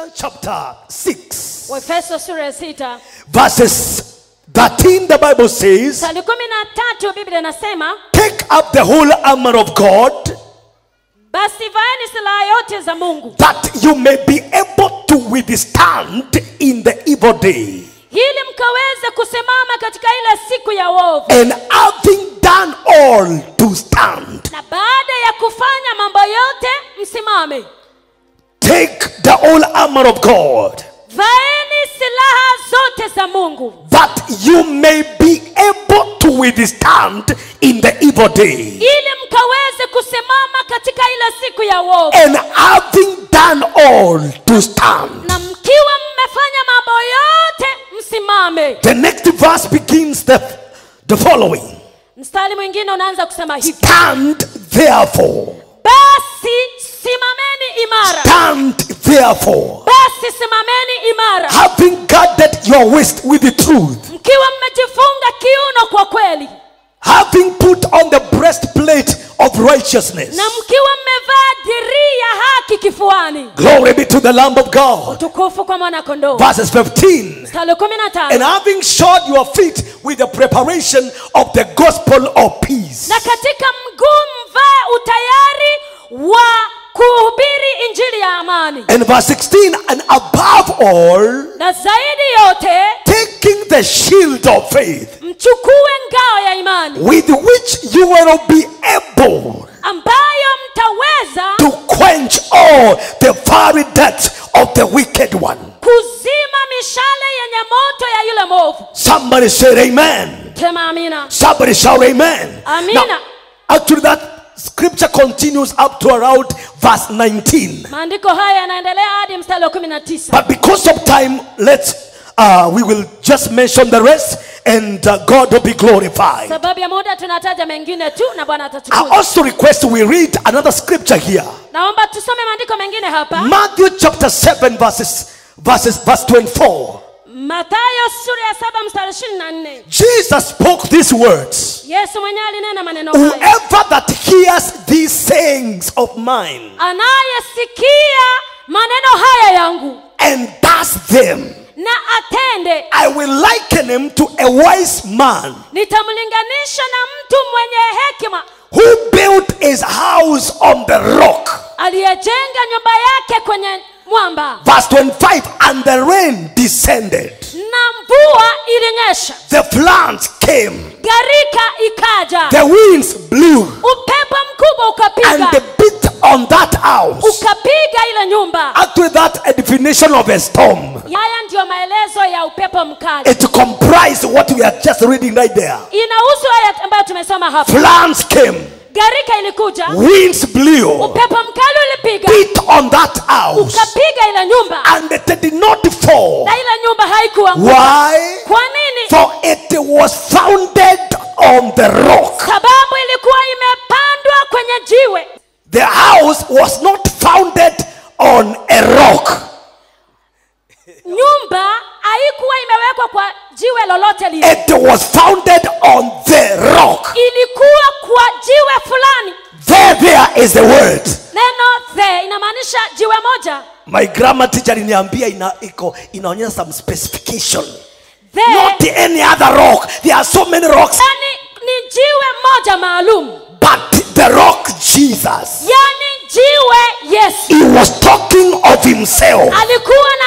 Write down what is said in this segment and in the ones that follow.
Ephesians chapter 6, waefeso sura ya sita. Verses 13, the Bible says, mstari kumi na tatu biblia inasema Take up the whole armor of God basi vaeni silaha yote za mungu. that you may be able to withstand in the evil day. ili mkaweze kusimama katika ile siku ya uovu And having done all to stand, na baada ya kufanya mambo yote msimame take the whole armor of God. Vaeni silaha zote za mungu. That you may be able to withstand in the evil day. ili mkaweze kusimama katika ile siku ya uovu And having done all to stand. na mkiwa mmefanya mambo yote msimame. The next verse begins the, the following. Mstari mwingine unaanza kusema hivi. Stand therefore, basi simameni imara stand therefore, basi simameni imara having guarded your waist with the truth, mkiwa mmejifunga kiuno kwa kweli having put on the breastplate of righteousness. na mkiwa mmevaa dirii ya haki kifuani Glory be to the Lamb of God. utukufu kwa mwanakondoo Verses 15. mstari kumi na And having shod your feet with the preparation of the gospel of peace. na katika mguu mvae utayari wa kuhubiri injili ya amani And verse 16. And above all, na zaidi yote taking the shield of faith, mchukue ngao ya imani with which you will be able ambayo mtaweza to quench all the fiery darts of the wicked one. kuzima mishale yenye moto ya yule mwovu Somebody said amen. sema amina Somebody shout amen. Amina. Now, actually, that scripture continues up to around verse 19. maandiko haya yanaendelea hadi mstari wa kumi na tisa But because of time, let's uh, we will just mention the rest, and uh, God will be glorified. sababu ya muda tunataja mengine tu na bwana I atatukuza also request we read another scripture here. naomba tusome maandiko mengine hapa Matthew chapter 7, verses verses verse 24. Mathayo sura ya saba mstari ishirini na nne Jesus spoke these words. yesu mwenyewe alinena maneno haya Whoever that hears these sayings of mine anayesikia maneno haya yangu and does them, na atende I will liken him to a wise man nitamlinganisha na mtu mwenye hekima who built his house on the rock. aliyejenga nyumba yake kwenye mwamba. Verse 25 And the rain descended, na mvua ilinyesha. The floods came, garika ikaja. The winds blew, upepo mkubwa and the they beat on that house. ukapiga ile nyumba. Actually, that a definition of a storm. haya ndiyo maelezo ya upepo mkali. It comprised what we are just reading right there. inahusu haya ambayo tumesoma hapa. Floods came, gharika ilikuja winds blew, upepo mkali ulipiga beat on that house, ukapiga ile nyumba and it did not fall. na ile nyumba haikuanguka Why? kwa nini For it was founded on the rock. sababu ilikuwa imepandwa kwenye jiwe The house was not founded on a rock. nyumba haikuwa imewekwa kwa jiwe lolote lile It was founded on the rock. ilikuwa kwa jiwe fulani There, there is the word. neno the inamaanisha jiwe moja My grammar teacher aliniambia ina, iko inaonyesha some specification. There, Not any other rock. There are so many rocks, yani ni jiwe moja maalum but the rock Jesus. yani jiwe yesu He was talking of himself. alikuwa na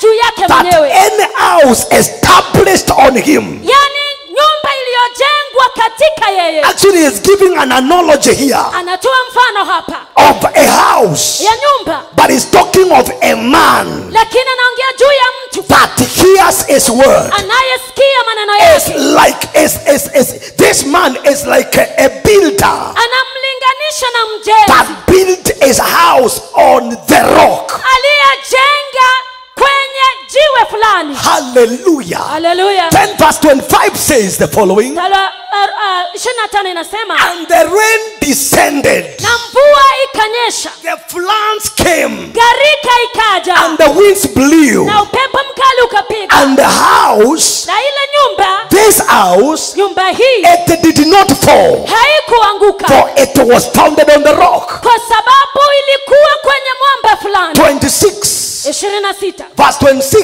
juu yake mwenyewe any house established on him. yani nyumba iliyojengwa katika yeye Actually, is giving an analogy here anatoa mfano hapa of a house. ya nyumba But is talking of a man lakini anaongea juu ya mtu that hears his word. anayesikia maneno Is like is, is, is this man is like a, a builder anamlinganisha na mjenzi that built his house on the rock. kwenye jiwe fulani. Hallelujah. haleluya 10 verse 25 says the following. Tano inasema And the rain descended, na mvua ikanyesha. The floods came, ikaja. And the winds blew, na upepo mkali ukapiga. And the house, na ile nyumba this house, nyumba hii it did not fall, haikuanguka. For it was founded on the rock. kwa sababu ilikuwa kwenye mwamba fulani. 26. Verse na 26.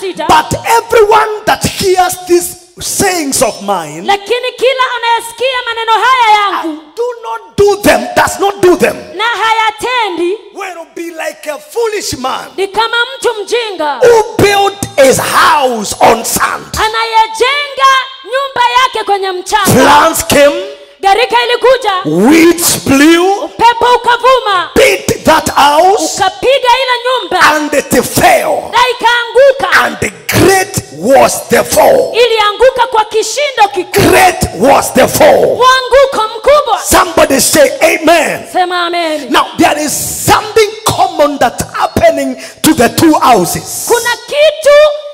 Sita. But everyone that hears these sayings of mine lakini kila anayesikia maneno haya yangu do not do them, does not do them, na hayatendi will be like a foolish man ni kama mtu mjinga who built his house on sand. anayejenga nyumba yake kwenye mchanga. Came, gharika ilikuja winds blew, upepo ukavuma beat that house, ukapiga ile nyumba and it fell. na ikaanguka And great was the fall. ilianguka kwa kishindo kikubwa. Great was the fall. mwanguko mkubwa Somebody say amen. sema amen Now there is something common that's happening to the two houses. kuna kitu ki-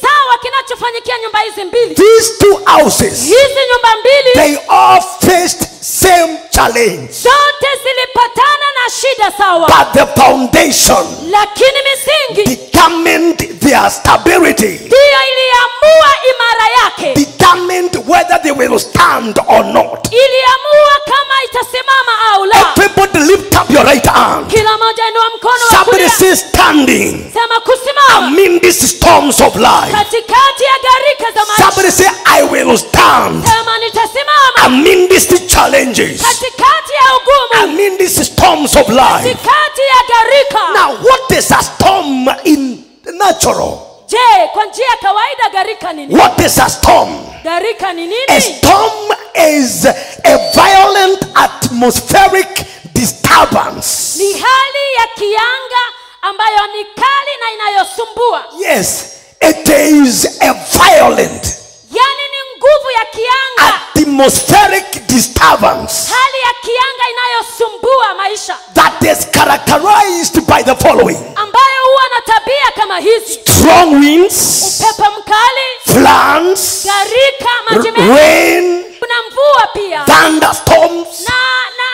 sawa kinachofanyikia nyumba hizi mbili. These two houses, hizi nyumba mbili they all faced same challenge. zote zilipatana na shida sawa. But the foundation lakini misingi determined their stability, ndiyo iliamua imara yake. Determined whether they will stand or not. iliamua kama itasimama au la. Everybody lift up your right hand. kila moja inua mkono wa Somebody says standing. Sema kusimama. Amid these storms of life. Somebody say, I will stand amid these challenges, amid these storms of life. Now, what is a storm in the natural? je kwa njia ya kawaida gharika ni nini What is a storm? gharika ni A storm is a violent atmospheric disturbance. ni hali ya kianga ambayo ni kali na inayosumbua Yes, it is a violent yani ni nguvu ya kianga. atmospheric disturbance hali ya kianga inayosumbua maisha. that is characterized by the following. Ambayo huwa na tabia kama hizi strong winds, upepo mkali floods, gharika r- maji rain, kuna mvua pia thunderstorms. na,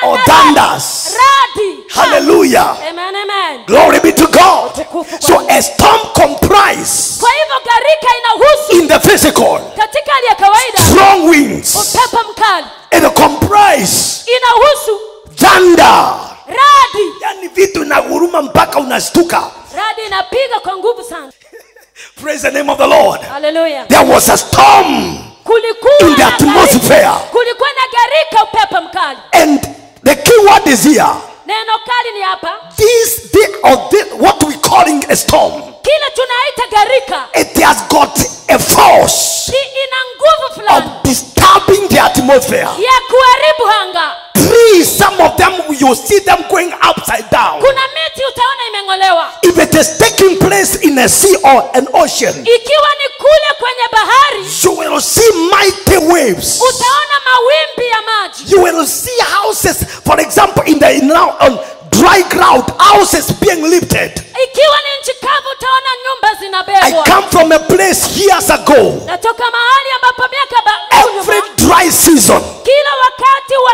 na, or na thunders. radi Hallelujah. amen, amen. Glory be to God. So a storm comprise kwa hivyo gharika inahusu in the physical katika hali ya kawaida strong winds. upepo mkali It comprise inahusu thunder. radi Yani vitu inaguruma mpaka unastuka. Radi inapiga kwa nguvu sana Praise the name of the Lord. Hallelujah. There was a storm kulikuwa in the atmosphere. kulikuwa na garika upepo mkali And the key word is here. neno kali ni hapa This, the, or this, what we calling a storm, kile tunaita gharika it has got a force ina nguvu fulani of disturbing the atmosphere. ya kuharibu anga trees, some of them you see them going upside down. kuna miti utaona imeng'olewa If it is taking place in a sea or an ocean, ikiwa ni kule kwenye bahari you will see mighty waves. utaona mawimbi ya maji You will see houses, for example, in the in now on dry ground, houses being lifted. ikiwa ni nchi kavu utaona nyumba I zinabebwa come from a place years ago. natoka mahali ambapo miaka Every dry season, kila wakati wa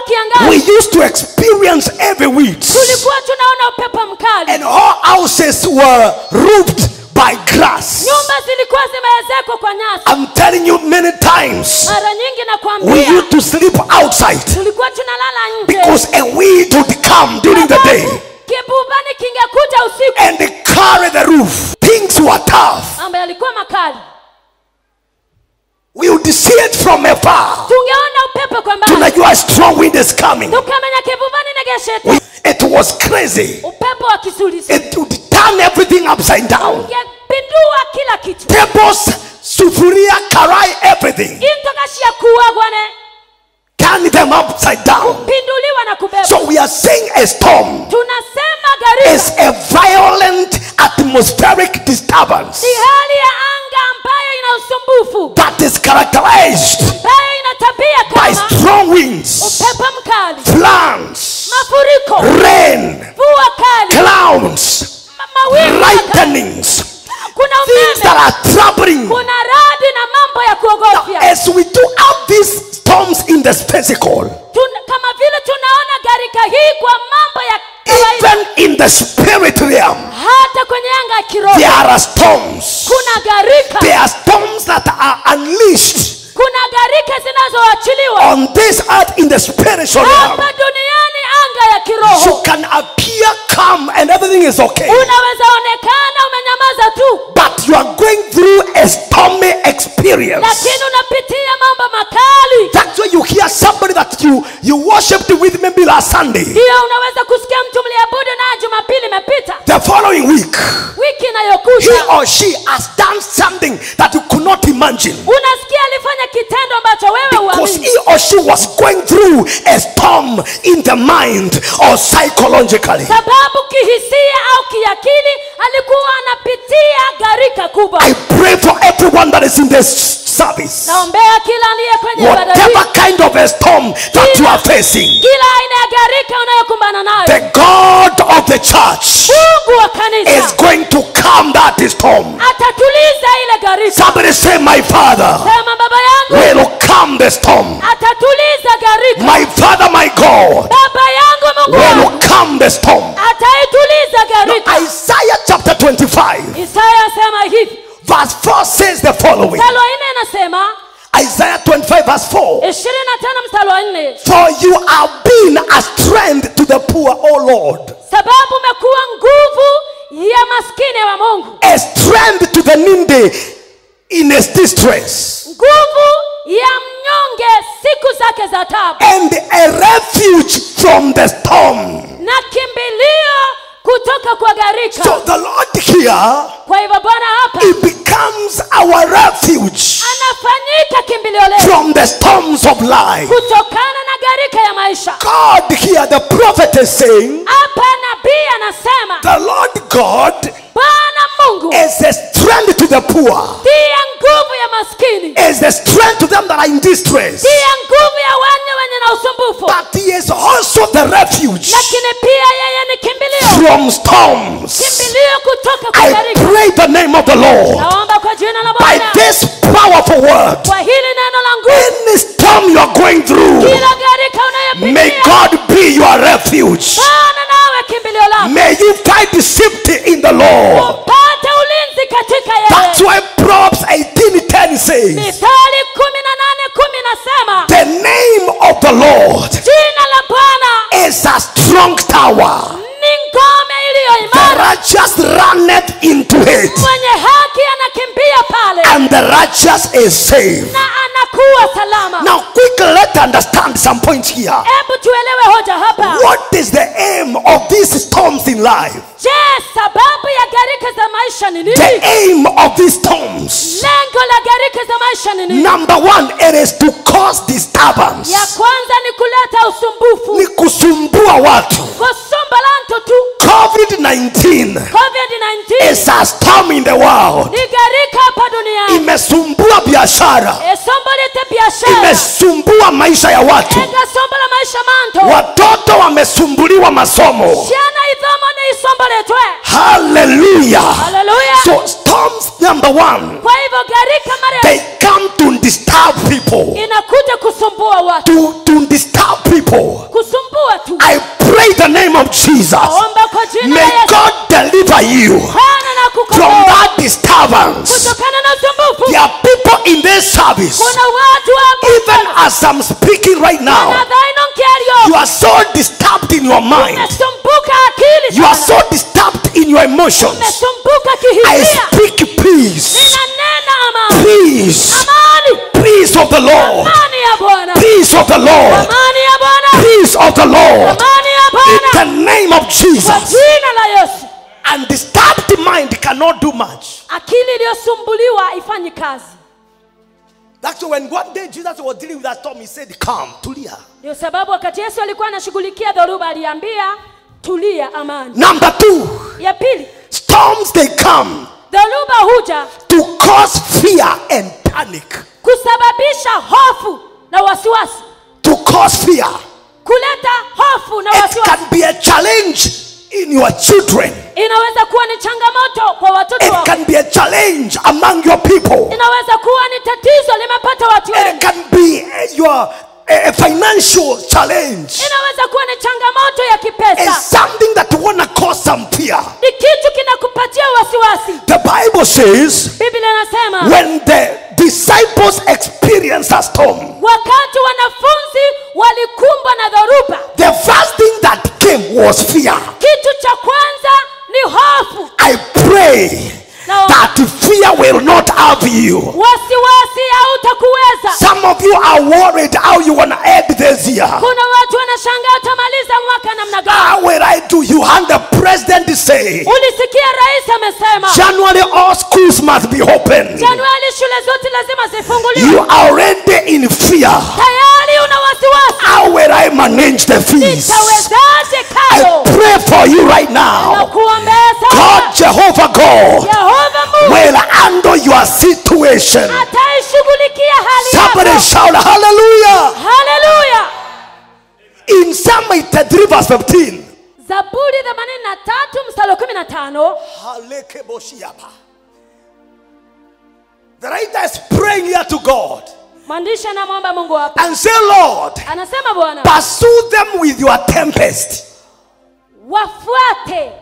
we used to experience every week, tulikuwa tunaona upepo mkali and all houses were roofed by grass. nyumba I'm telling you many times. We used to sleep outside because a weed would come during the day and carry the roof. Things were tough. We would see it from afar. Tunajua strong wind is coming. It was crazy. It would turn everything upside down. Ungepindua kila kitu. Tables, sufuria, karai, everything. intokashia kuwagwane Turn them upside down. kupinduliwa na kubeba. So we are seeing a storm. Tunasema gariba is a violent atmospheric disturbance. Ni hali ya anga ambayo ina usumbufu. That is characterized ambayo ina tabia by strong winds, upepo mkali floods, mafuriko rain, mvua kali clouds, ma- mawingu lightnings, kuna things that are troubling. kuna radi na mambo ya kuogofya As we do have these storms in the physical, Tuna- kama vile tunaona gharika hii kwa mambo ya even in the spirit realm, hata kwenye anga ya kiroho there are storms. kuna gharika There are storms that are unleashed kuna gharika zinazoachiliwa on this earth in the spiritual realm. hapa duniani anga ya You kiroho can appear calm and everything is okay. unaweza onekana umenyamaza tu But you are going through a stormy experience. lakini unapitia mambo makali That's why you hear somebody that you, you worshipped with maybe last Sunday. ndio unaweza kusikia mtu mliabudu naye jumapili imepita The following week, wiki he or she has done something that you could not imagine. unasikia alifanya kitendo ambacho wewe Because he or she was going through a storm in the mind or psychologically. sababu kihisia au kiakili alikuwa anapitia gharika kubwa I pray for everyone that is in this service. naombea kila aliye kwenye ibada hii Whatever kind of a storm that you are facing, kila aina ya gharika unayokumbana nayo the God of the church mungu wa is going to calm that storm. atatuliza ile gharika Somebody say, My Father sema will calm the storm. My Father, my God. Baba yangu mungu will calm the storm. ataituliza gharika. Isaiah chapter 25, isaya asema hivi. Verse 4 says the following. Isaiah 25, verse 4 ishirini na tano mstari wa nne. For you have been a strength to the poor, O Lord, sababu umekuwa nguvu ya maskini wa mungu. A strength to the needy in his distress, nguvu ya mnyonge siku zake za tabu and a refuge from the storm. na kimbilio kutoka kwa gharika So the Lord here, kwa hivyo bwana hapa He becomes our refuge anafanyika kimbilio letu from the storms of life. kutokana na gharika ya maisha God here, the prophet is saying, hapa nabii anasema the Lord God bwana mungu is a strength to the poor, ndiye nguvu ya maskini is the strength to them that are in distress. ndiye nguvu ya wenye wenye na usumbufu But He is also the refuge lakini pia yeye ni kimbilio from storms. kimbilio kutoka kwa I pray the name of the Lord naomba kwa jina la by this powerful word. kwa hili neno la nguvu Any storm you are going through, kila gharika may God be your refuge. bwana nawe kimbilio lako May you find safety in the Lord. Upate ulinzi katika That's yeye why Proverbs 18:10 says, mithali kumi na nane kumi nasema The name of the Lord jina la bwana is a strong tower. ni ngome iliyo The imara righteous runneth into it, the righteous is saved. na anakuwa salama Now, quickly, let's understand some points here. hebu tuelewe hoja hapa What is the aim of these storms in life? je sababu ya gharika za maisha ni The aim of these storms. lengo la gharika za maisha ni nini Number one, it is to cause disturbance. ya kwanza ni kuleta usumbufu Ni kusumbua watu. kusumbalanto tu COVID-19 covid-19 is a storm in the world. ni gharika hapa duniani Imesumbua biashara. Imesumbua maisha ya watu. Watoto wamesumbuliwa masomo. haleluya So storms number one, kwa hivyo gharika mara they come to disturb people. inakuja kusumbua watu To, to disturb people. kusumbua tu I pray the name of Jesus. May God deliver you from that disturbance. kutokana na this service, even as I'm speaking right now, you are so disturbed in your mind. You are so disturbed in your emotions. I speak peace, peace, peace of the Lord, amani ya bwana. Peace of the Lord, amani ya bwana. Peace of the Lord. In the name of Jesus. jina la yesu. And disturbed mind cannot do much. akili iliyosumbuliwa ifanyi kazi That's when one day Jesus was dealing with that storm, he said, Come, Tulia. ndio sababu wakati yesu alikuwa anashughulikia dhoruba aliambia tulia amani Number two, ya pili storms they come dhoruba huja to cause fear and panic. kusababisha hofu na wasiwasi To cause fear. kuleta hofu na wasiwasi. It can be a challenge in your children. inaweza kuwa ni changamoto kwa watoto It can be a challenge among your people. inaweza kuwa ni tatizo limepata watu It can be your a financial challenge. inaweza kuwa ni changamoto ya It's is something that wanna cause some fear. ni kitu kinakupatia wasiwasi The Bible says biblia inasema when the disciples experienced a storm, wakati wanafunzi walikumbwa na dhoruba the first thing that came was fear. kitu cha kwanza ni hofu I pray No. that fear will not have you. wasiwasi hautakuweza Some of you are worried how you want to end this year. kuna watu wanashangaa utamaliza mwaka namna gani How will I do? You heard the president say ulisikia rais amesema January all schools must be open. januari shule zote lazima zifunguliwe You are already in fear. tayari How will I manage the fees? I pray for you right now. God, Jehovah God, will handle your situation. Somebody shout hallelujah. haleluya In Psalm 83, verse 15. zaburi 83 mstari 15 The writer is praying here to God mwandishi anamwomba mungu hapa and say, Lord, anasema bwana pursue them with your tempest wafuate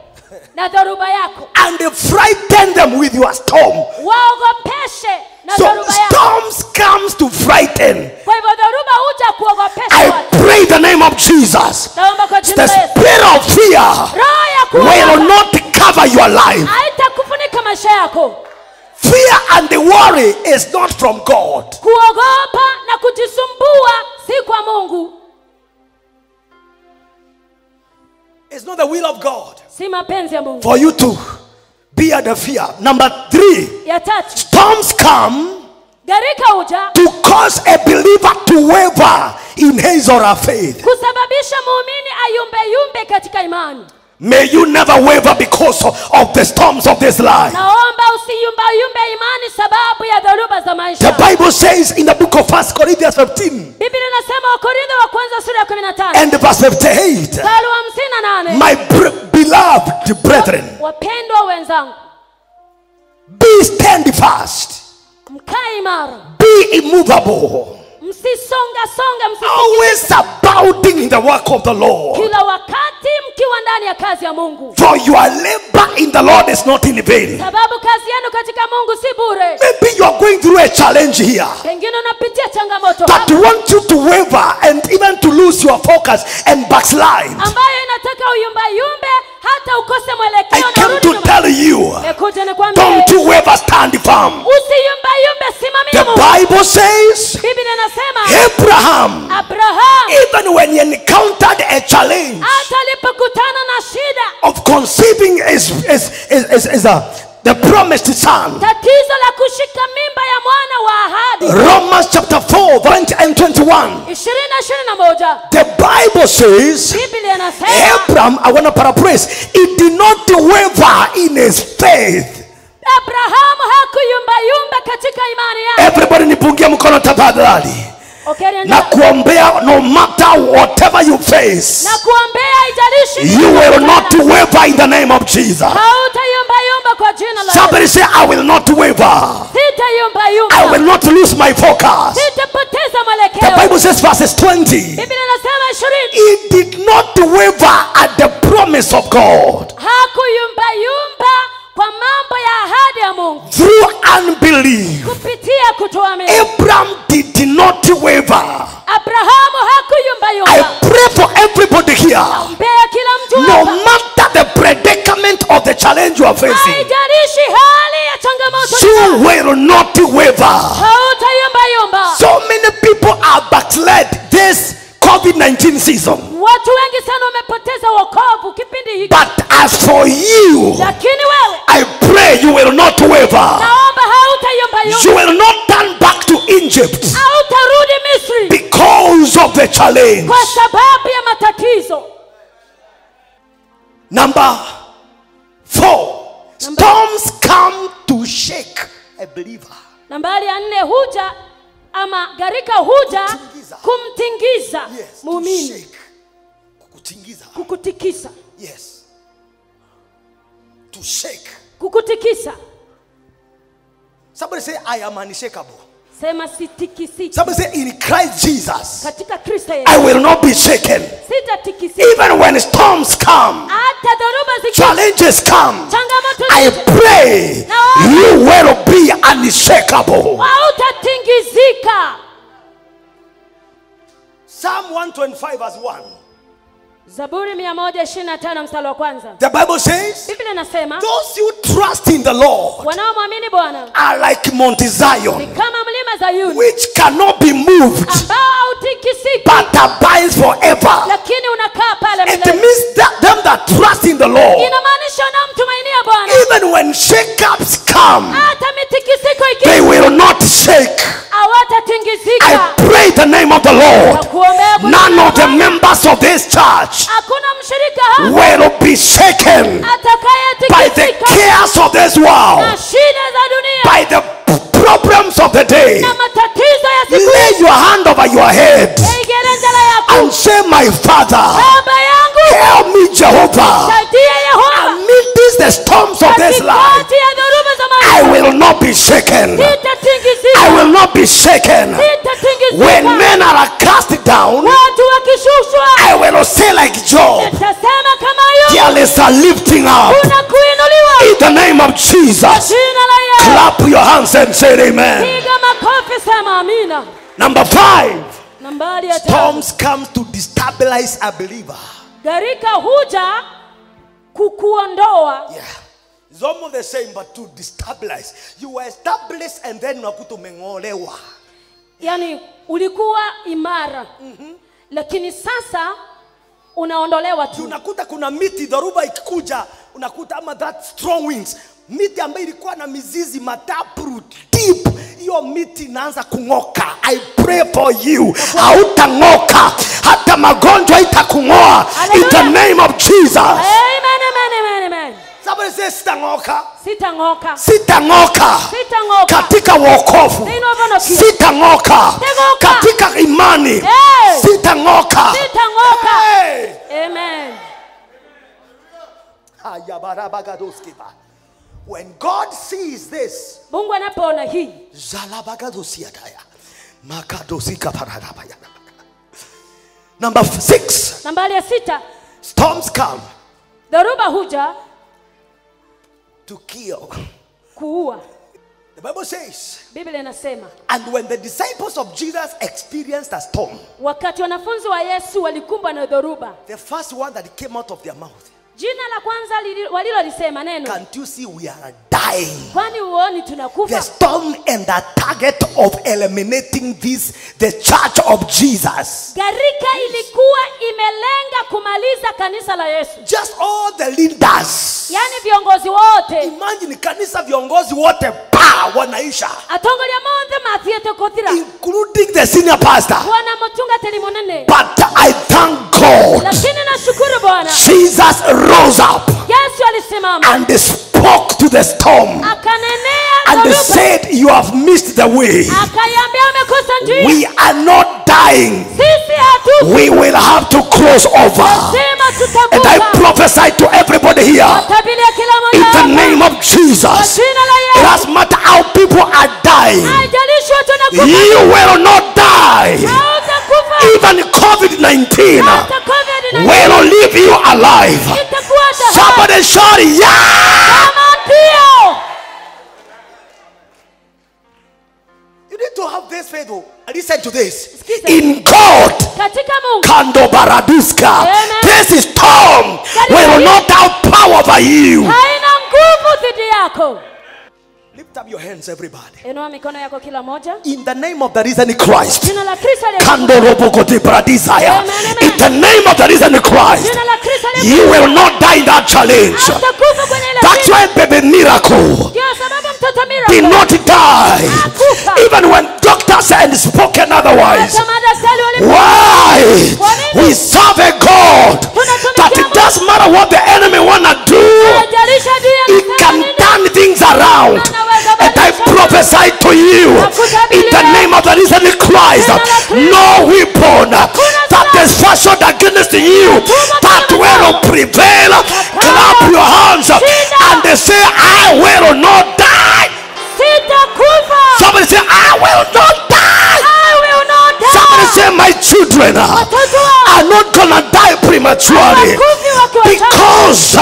na dhoruba yako and frighten them with your storm. waogopeshe na So dhoruba yako storms comes to frighten. kwa hivyo dhoruba huja kuogopesha I pray the name of Jesus. naomba kwa The jina la Yesu spirit of fear roho ya will not cover your life. haitakufunika maisha yako Fear and the worry is not from God. kuogopa na kujisumbua si kwa mungu It's not the will of God si mapenzi ya mungu for you to be at the fear. Number three, ya tatu storms come gharika huja to cause a believer to waver in his or her faith. kusababisha muumini ayumbeyumbe katika imani May you never waver because of the storms of this life. The Bible says in the book of 1 Corinthians 15 biblia inasema wakorintho wa kwanza ya 15 and verse 58, mstari wa 58 my beloved brethren, be steadfast, be immovable, msisongasonga msi always abounding in the work of the Lord. kila wakati mkiwa ndani ya kazi ya mungu For your labor in the Lord is not in vain. sababu kazi yenu katika mungu si bure Maybe you are going through a challenge here pengine unapitia changamoto that want you to waver and even to lose your focus and backslide. ambayo inataka uyumbayumbe hata ukose I mwelekeo na came to tell you, don't you waver, stand firm. mungu Bible says Abraham, abraham even when he encountered a challenge of conceiving his, his, his, his, his, uh, the promised son, tatizo la kushika mimba ya mwana wa ahadi Romans chapter 4, verse and 21. ishirini na ishirini na moja The Bible says, biblia Abraham, I want to paraphrase, he did not waver in his faith. Abrahamu hakuyumbayumba katika imani yake Everybody nipungie mkono tafadhali. Okay, Na kuombea no matter whatever you face, na kuombea ijalishi you will not waver in the name of Jesus. hautayumbayumba kwa jina la Yesu. Somebody say, I will not waver. sitayumbayumba I will not lose my focus. sitapoteza The Bible says, verses 20, biblia inasema ishirini he did not waver at the promise of God hakuyumbayumba kwa mambo ya ahadi ya mungu through unbelief. kupitia kutoamini Abraham did not waver. abrahamu I pray for everybody here. mbea kila mtu No matter the predicament of the challenge you are facing, haijalishi hali ya changamoto you will not waver. hautayumbayumba So many people are backslid this COVID 19 season. watu wengi sana wamepoteza wokovu kipindi hiki But as for you, lakini wewe I pray you will not waver. naomba hautayumbayumba You will not turn back to Egypt hautarudi misri because of the challenge. kwa sababu ya matatizo Number four, storms come to shake a believer. nambari ya nne huja ama gharika huja Kumtingiza muumini. Kukutingiza. kukutikisa Yes. To shake. kukutikisa Somebody say, I am unshakable. sema sitikisiki Somebody say, in Christ Jesus, katika kristo Yesu. I will not be shaken. sitatikisika Even when storms come, hata dhoruba zikija. challenges come, changamoto I pray pray you will be unshakable. hautatingizika Psalm 125, verse 1. zaburi 125 mstari wa kwanza The Bible says, biblia inasema Those who trust in the Lord wanaomwamini bwana are like Mount ni kama mlima zayuni which cannot be moved ambao hautikisiki. But abides forever. lakini unakaa pale It means that them that trust in the Lord, inamaanisha unamtumainia bwana. even when shakeups come, they will not shake. I pray the name of the Lord. None of the members of this church hakuna mshirika hapa. will be shaken by the cares of this world, na shida za dunia. by the problems of the day. Lay your hand over your head and say, My Father, help me, Jehovah. Amidst the storms of this life, katikati ya dhoruba za I will not be shaken. I will not be shaken. When men are cast down, I will say like Job, nitasema kama yo there is a lifting up in the name of Jesus. jina la yesu Clap your hands and say amen. piga makofi sema amina Number five, nambari ya tatu storms comes to destabilize a believer. Kukuondoa Yeah. It's almost the same but to destabilize. You were established and then unakuta umeng'olewa. yani ulikuwa imara lakini sasa unaondolewa tu unakuta kuna miti dhoruba ikikuja unakuta ama that strong winds miti ambayo ilikuwa na mizizi mataproot deep hiyo miti inaanza kung'oka. I pray for you. Hautang'oka hata magonjwa itakung'oa. In the name of jesus. Amen amen amen amen. Somebody say sitang'oka. Sitang'oka. Sitang'oka. Sitang'oka. Katika wokovu. Sitang'oka. katika imani. Hey. sitang'oka. Sitang'oka. Hey. amen. Ayabarabagadoskiba. When God sees this, mungu anapoona hii. Number six, nambari ya sita storms come dhoruba huja to kill. kuua The Bible says, biblia inasema and when the disciples of Jesus experienced a storm, wakati wanafunzi wa yesu walikumbwa na dhoruba the first one that came out of their mouth, jina la kwanza walilolisema neno can't you see we are dying? kwani uoni tunakufa The storm and the target of eliminating this, the church of Jesus. garika ilikuwa imelenga kumaliza kanisa la yesu Just all the leaders. Yaani viongozi wote. Imagine kanisa viongozi wote pa wanaisha. Atongoria mothe mathiete kuthira including the senior pastor. bwana mutungatiri munene But I thank God. Lakini nashukuru bwana. Jesus rose up yesu alisimama. and spoke to the storm and they said, You have missed the way. akaiambia umekosa njia We are not dying. We will have to cross over. And I prophesy to everybody here in the name of Jesus. jina la It doesn't matter how people are dying. You will not die. Hautakufa Even COVID 19 hata covid na will leave you alive. itakuwa tahari Somebody shout, Yeah! You need to have this faith. oh. Listen to this. In God, katika Kando Baraduska, Amen. this storm will not have power over you. Lift up your hands, everybody. inua mikono yako kila moja In the name of the risen Christ. jina la kristo aliye- Kando Robokoti Paradisaya. Amen, amen. In the name of the risen Christ. jina la kristo aliye- You will not die in that challenge. Hatakufa kwenye ile That's why baby miracle ndio sababu mtoto did not die. Hakufa. Even when doctors had spoken otherwise. Why? We serve a God that it doesn't matter what the enemy wanna do. He can turn things around. Prophesy to you. In the name of the risen Christ, no weapon that is fashioned against you that will prevail. Clap your hands and they say, I will not die. Somebody say, I will not die. I will not. Somebody say, My children are not gonna die prematurely because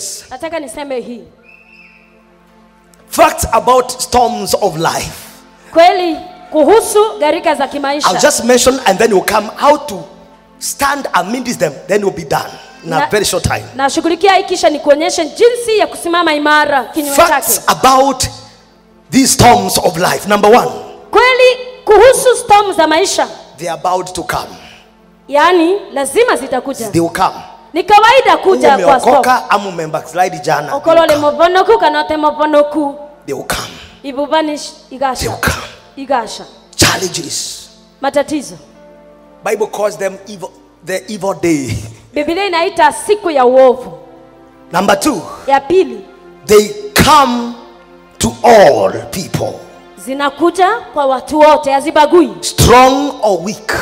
this. nataka niseme hii Facts about storms of life. kweli kuhusu gharika za I'll just mention and then you'll come how to stand amidst them. Then you'll be done in a Na- very short time. nashughulikia hii kisha nikuonyeshe jinsi ya kusimama imara kinyume Facts about these storms of life. Number one, kweli kuhusu storm za maisha they're about to come. yaani lazima zitakuja They will come. Ni kawaida kuja kwa stop ama umebackslide jana? They okolole movonoku kanote movonoku They will come. ibubanish They igasha. Will come. igasha. Challenges. matatizo. Bible calls them evil, the evil day. biblia inaita siku ya uovu. Number two, ya pili. They come to all people, zinakuja kwa watu wote hazibagui. Strong or weak,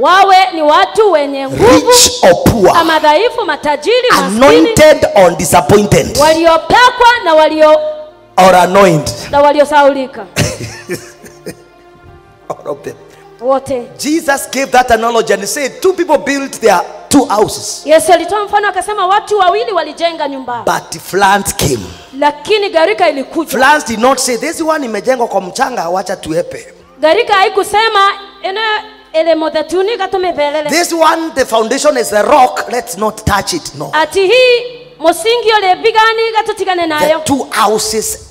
wawe ni watu wenye nguvu ama dhaifu matajiri anointed or disappointed, waliopakwa na walio or anointed. na waliosaulika All of them. wote Jesus gave that analogy and he said, Two people built their two houses, yesu alitoa mfano akasema watu wawili walijenga nyumba but floods came. lakini gharika ilikuja Floods did not say, This one imejengwa kwa mchanga, wacha tuepe. gharika haikusema ene elemothetuni katumepelele This one, the foundation is a rock, let's not touch it. No. The two houses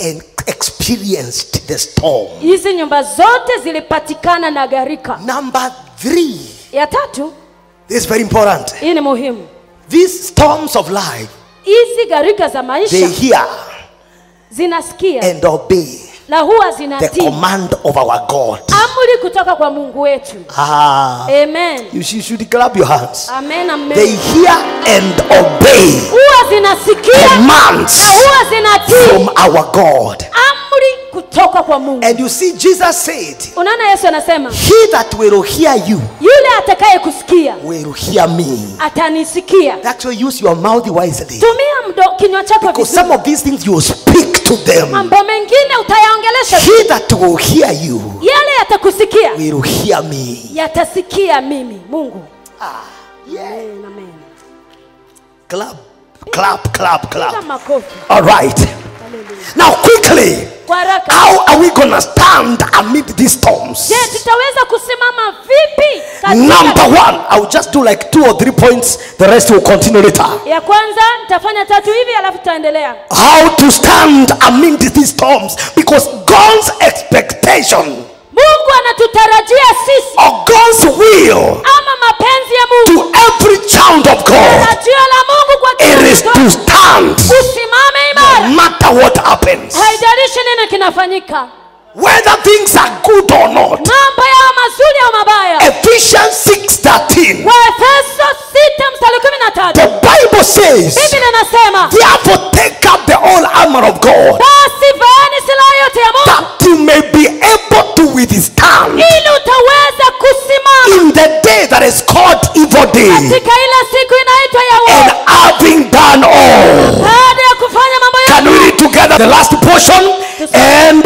experienced the storm. hizi nyumba zote zilipatikana na gharika Number three, ya tatu this is very important. hii ni muhimu These storms of life, hizi gharika za they hear zinasikia and obey na huwa the zinatii command of our God. amri kutoka kwa mungu wetu Ah, amen you should, clap your hands. amen amen. They hear and obey huwa zinasikia commands na huwa zinatii from our God. amri kutoka kwa mungu And you see, Jesus said, unaona yesu anasema He that will hear you yule atakaye kusikia will hear me. atanisikia Actually, use your mouth wisely. tumia kinywa chako Because some of these things you speak to them. mambo mengine utayaongelesha He that will hear you yale yatakusikia will hear me. yatasikia mimi mungu Yeah. amen, amen. Clap, clap, clap, clap. All right. Now, quickly, how are we going to stand amid these storms? je tutaweza kusimama vipi Number one, i will just do like two or three points, the rest will continue later. ya kwanza nitafanya tatu hivi alafu tutaendelea How to stand amid these storms because God's expectation mungu anatutarajia sisi or God's will ama mapenzi ya mungu. to every child of God. Tarajio la mungu kwa it is to stand. Usimame imara. No matter what happens. haijalishi nini kinafanyika Whether things are good or not. mambo yao mazuri au mabaya Ephesians 6:13. waefeso sita mstari kumi na tatu The Bible says, biblia inasema therefore take up the whole armor of God basi vaeni silaha yote ya mungu that you may be able to withstand ili utaweza kusimama in the day that is called evil day katika ile siku inaitwa ya and having done all. baada ya kufanya mambo Can yote we read together the last portion? And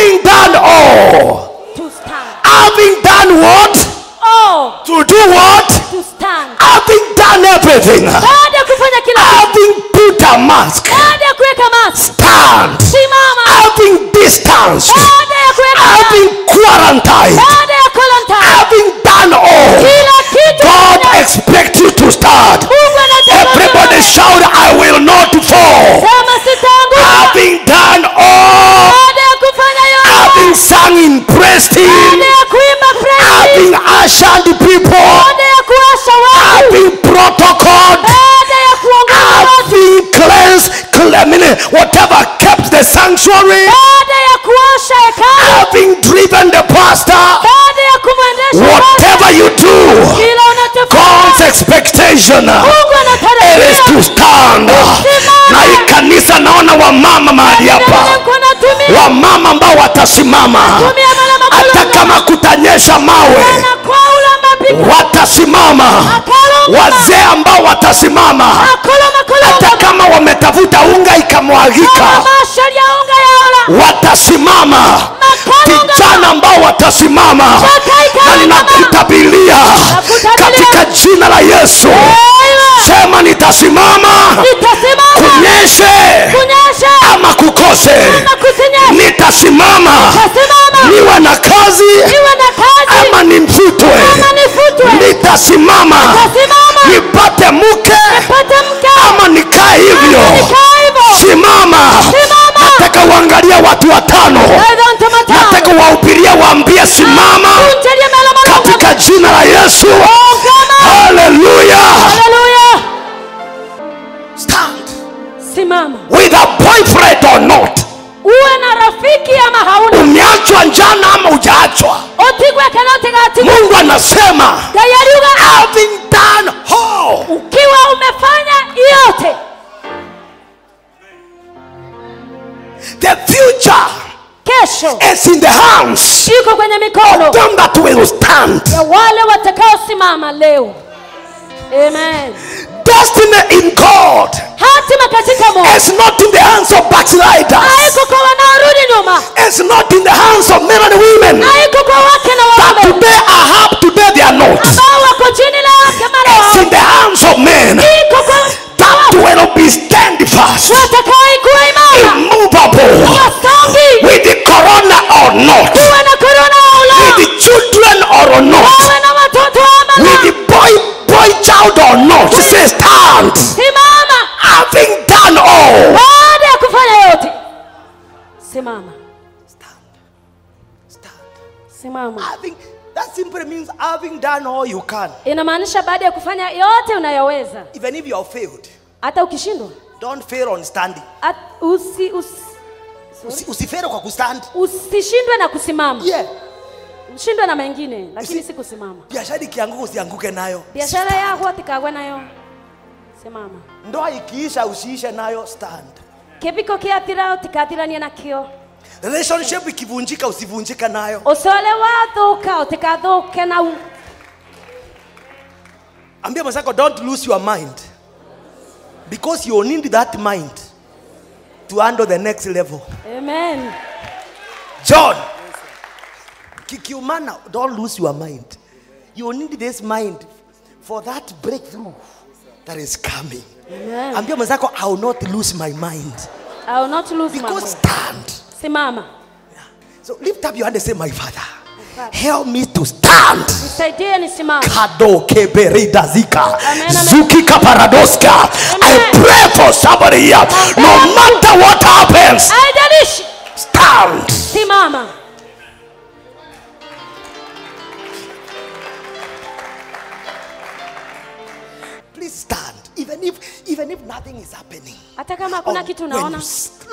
having done all. to stand Having done what? oh To do what? to stand Having done everything. baada ya kufanya kila Having put a mask. baada ya kuweka mask Stand. simama Having distance. baada ya kuweka Having quarantine. baada praise team. praise Having ushered people. baada ya kuwasha watu Having protocol. baada ya kuongoza watu Having cleansed, cle- whatever kept the sanctuary. hekalu Having driven the pastor. Whatever you do, God's expectation it is to stand. Na hii kanisa naona wamama mahali hapa, wamama ambao watasimama. Hata kama kutanyesha mawe, watasimama. Wazee ambao watasimama. Hata kama wametafuta unga ikamwagika, watasimama. kijana Vijana ambao watasimama. Na ninakutabilia katika jina la Yesu sema nitasimama. Kunyeshe, ama kukose. Nitasimama. Niwe na kazi, ama nimfutwe, nifutwe. Nitasimama. Nipate mke, ama nikae hivyo. Simama. Nataka uangalia watu watano, nataka wahubirie, waambie simama katika jina la Yesu. Oh, haleluya, haleluya. Njana ama ujaachwa mungu anasema having done all. Ukiwa umefanya yote. The future kesho is in the hands iko kwenye mikono. of them that will stand. Ya wale watakaosimama leo amen. Destiny in god hatima katika mungu is not in the hands of backsliders. Haiko kwa wanaorudi nyuma. It's not in the hands of men and women. Haiko kwa wake na that waume today are up today they are not ambao wako chini la wake mara it's wao in the hands of men iko kwa that will be steadfast watakaoikuwa imara. immovable wasongi with the corona or not kuwe na korona au with la the children or not. Say stand. Simama. Having done all. Baada ya kufanya yote. Simama. Simama. Having that simply means having done all you can. Inamaanisha baada ya kufanya yote unayoweza. Even if you have failed. Hata ukishindwa. Don't fail on standing. At- usi, usi, Usi- usifere kwa kustand. Usishindwe na kusimama. Yeah ushindwe na mengine lakini si kusimama biashara ikianguka usianguke nayo. Biashara yako atikagwe nayo. Simama. Ndoa ikiisha usiishe nayo stand. Kiviko kiatira utikathiranie nakio relationship ikivunjika usivunjika nayo. Usole wathuka utikathuke nau ambia mwenzako don't lose your mind. Because you need that mind to handle the next level. Amen. John kikiumana don't lose your mind. You need this mind for that breakthrough that is coming. Amen. Ambia mwenzako i will not lose my mind. I will not lose my because way. stand. Simama. So lift up your hand and say my father help me to stand. Kado keberida zika. Zuki kaparadoska i pray for somebody here. No matter what happens stand. Simama even if even if nothing is happening. Hata kama hakuna oh, kitu unaona.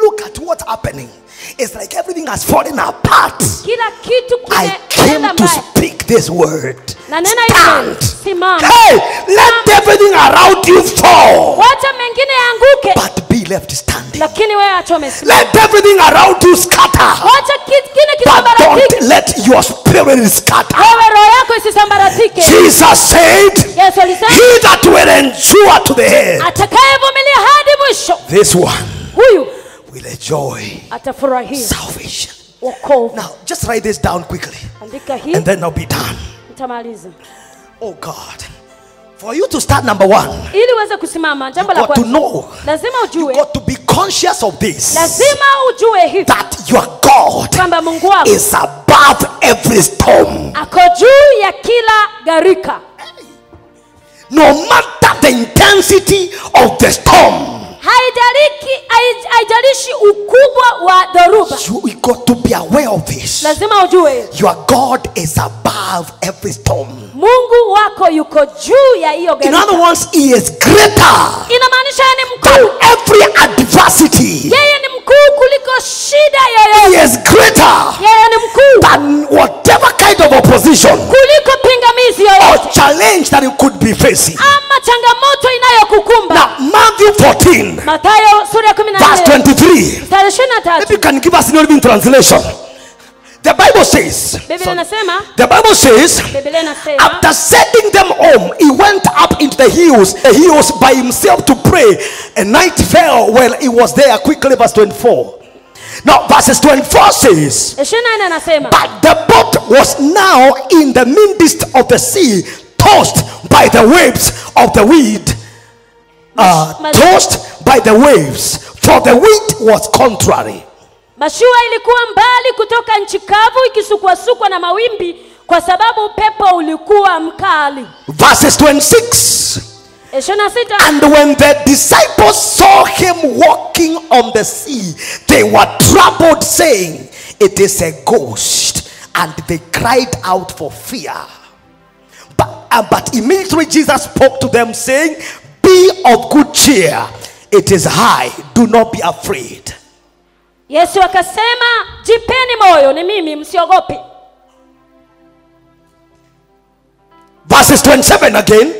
look at what's happening it's like everything has fallen apart. Kila kitu i came to speak this word. Na nena stand. simama hey let everything around you fall. Wacha mengine yaanguke. But be left standing. Lakini wewe acha umesimama. Let everything around you scatter. Wacha ki- kile but don't let your spirit scatter. Wewe roho yako isisambaratike. Jesus said yesu alisema he that will endure to the atakayevumilia hadi mwisho this one huyu will enjoy atafurahia salvation. wokovu. Now just write this down quickly. Andika hii. And then i'll be done. Nitamaliza. Oh god. For you to start number one ili uweze kusimama jambo you la got to kwanza know lazima you got to be conscious of this lazima ujue hivi that your god kwamba mungu wako is above every storm. ako juu ya kila gharika no matter the intensity of the storm haijalishi ukubwa wa dhoruba. You, got to be aware of this. Lazima ujue. Your god is above every storm. Mungu wako yuko juu ya hiyo in other words he is greater inamaanisha yeye ni than mkuu every adversity. Yeye ni mkuu kuliko shida yoyote. He is greater yeye ni mkuu than whatever kind of opposition kuliko pingamizi or yoyote challenge that you could be facing. Ama changamoto inayokukumba. Now matthew 14 matayo sura ya kumi na verse 23 mstari maybe you can give us new living translation. The bible says the bible says after sending them home he went up into the hills the hills by himself to pray. And night fell while he was there. Quickly verse 24 now verses 24 says ishirini na nne anasema but the boat was now in the midst of the sea tossed by the waves of the wind uh, tossed by the waves for the wind was contrary mashua ilikuwa mbali kutoka nchi kavu ikisukwasukwa na mawimbi kwa sababu upepo ulikuwa mkali verses 26 ishirini na sita And when the disciples saw him walking on the sea, they were troubled, saying, It is a ghost. And they cried out for fear. But, uh, but immediately Jesus spoke to them, saying, Be of good cheer. It is high. Do not be afraid. yesu akasema jipeni moyo ni mimi msiogopi verses 27 again.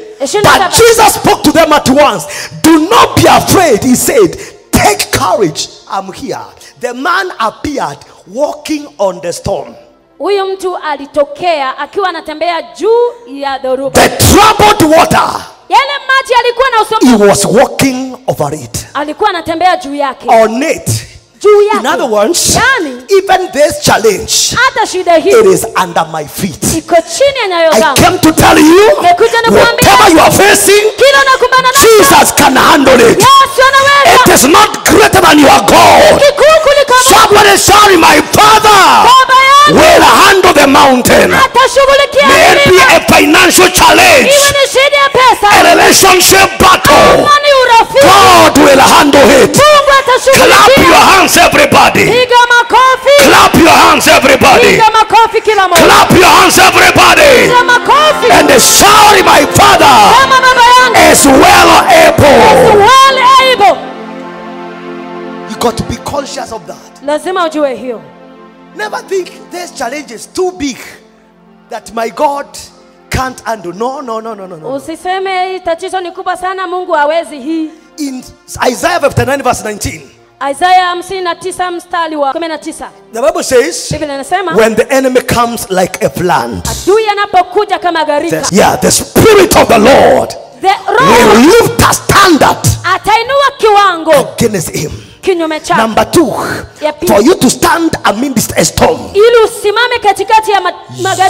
that But. Jesus spoke to them at once. Do not be afraid. He said, Take courage. I'm here. The man appeared walking on the storm. huyu mtu alitokea akiwa anatembea juu ya dhoruba The troubled water. Yale maji alikuwa na usumbufu He was walking over it. alikuwa anatembea juu yake On it. In other words, yani even this challenge, hata shida hii it is under my feet. I came to tell you, Nimekuja na kuambia. whatever you are facing, Jesus can handle it. It not greater than your God. Somebody sorry, my Father will handle the mountain. May it be a financial challenge, iwe ni shida ya a relationship battle. Ama ni urafiki God will handle it. Clap your hands, everybody. Clap your hands, everybody. piga makofi kila moja Clap your hands, everybody. piga makofi And sorry, my Father kama baba yangu is well able. well able You got to be conscious of that. lazima ujue hiyo Never think this challenge is too big that my God can't handle. No, no, no, no, no, no. usiseme tatizo ni kubwa sana mungu hawezi hii In Isaiah 59, verse 19, Isaiah 59 mstari wa 19 the Bible says, biblia inasema When the enemy comes like a flood, adui anapokuja kama gharika yeah, the Spirit of the Lord the Lord will lift a standard atainua kiwango against him. Kinyume Number two, for you to stand amidst a storm, ili usimame katikati ya ma-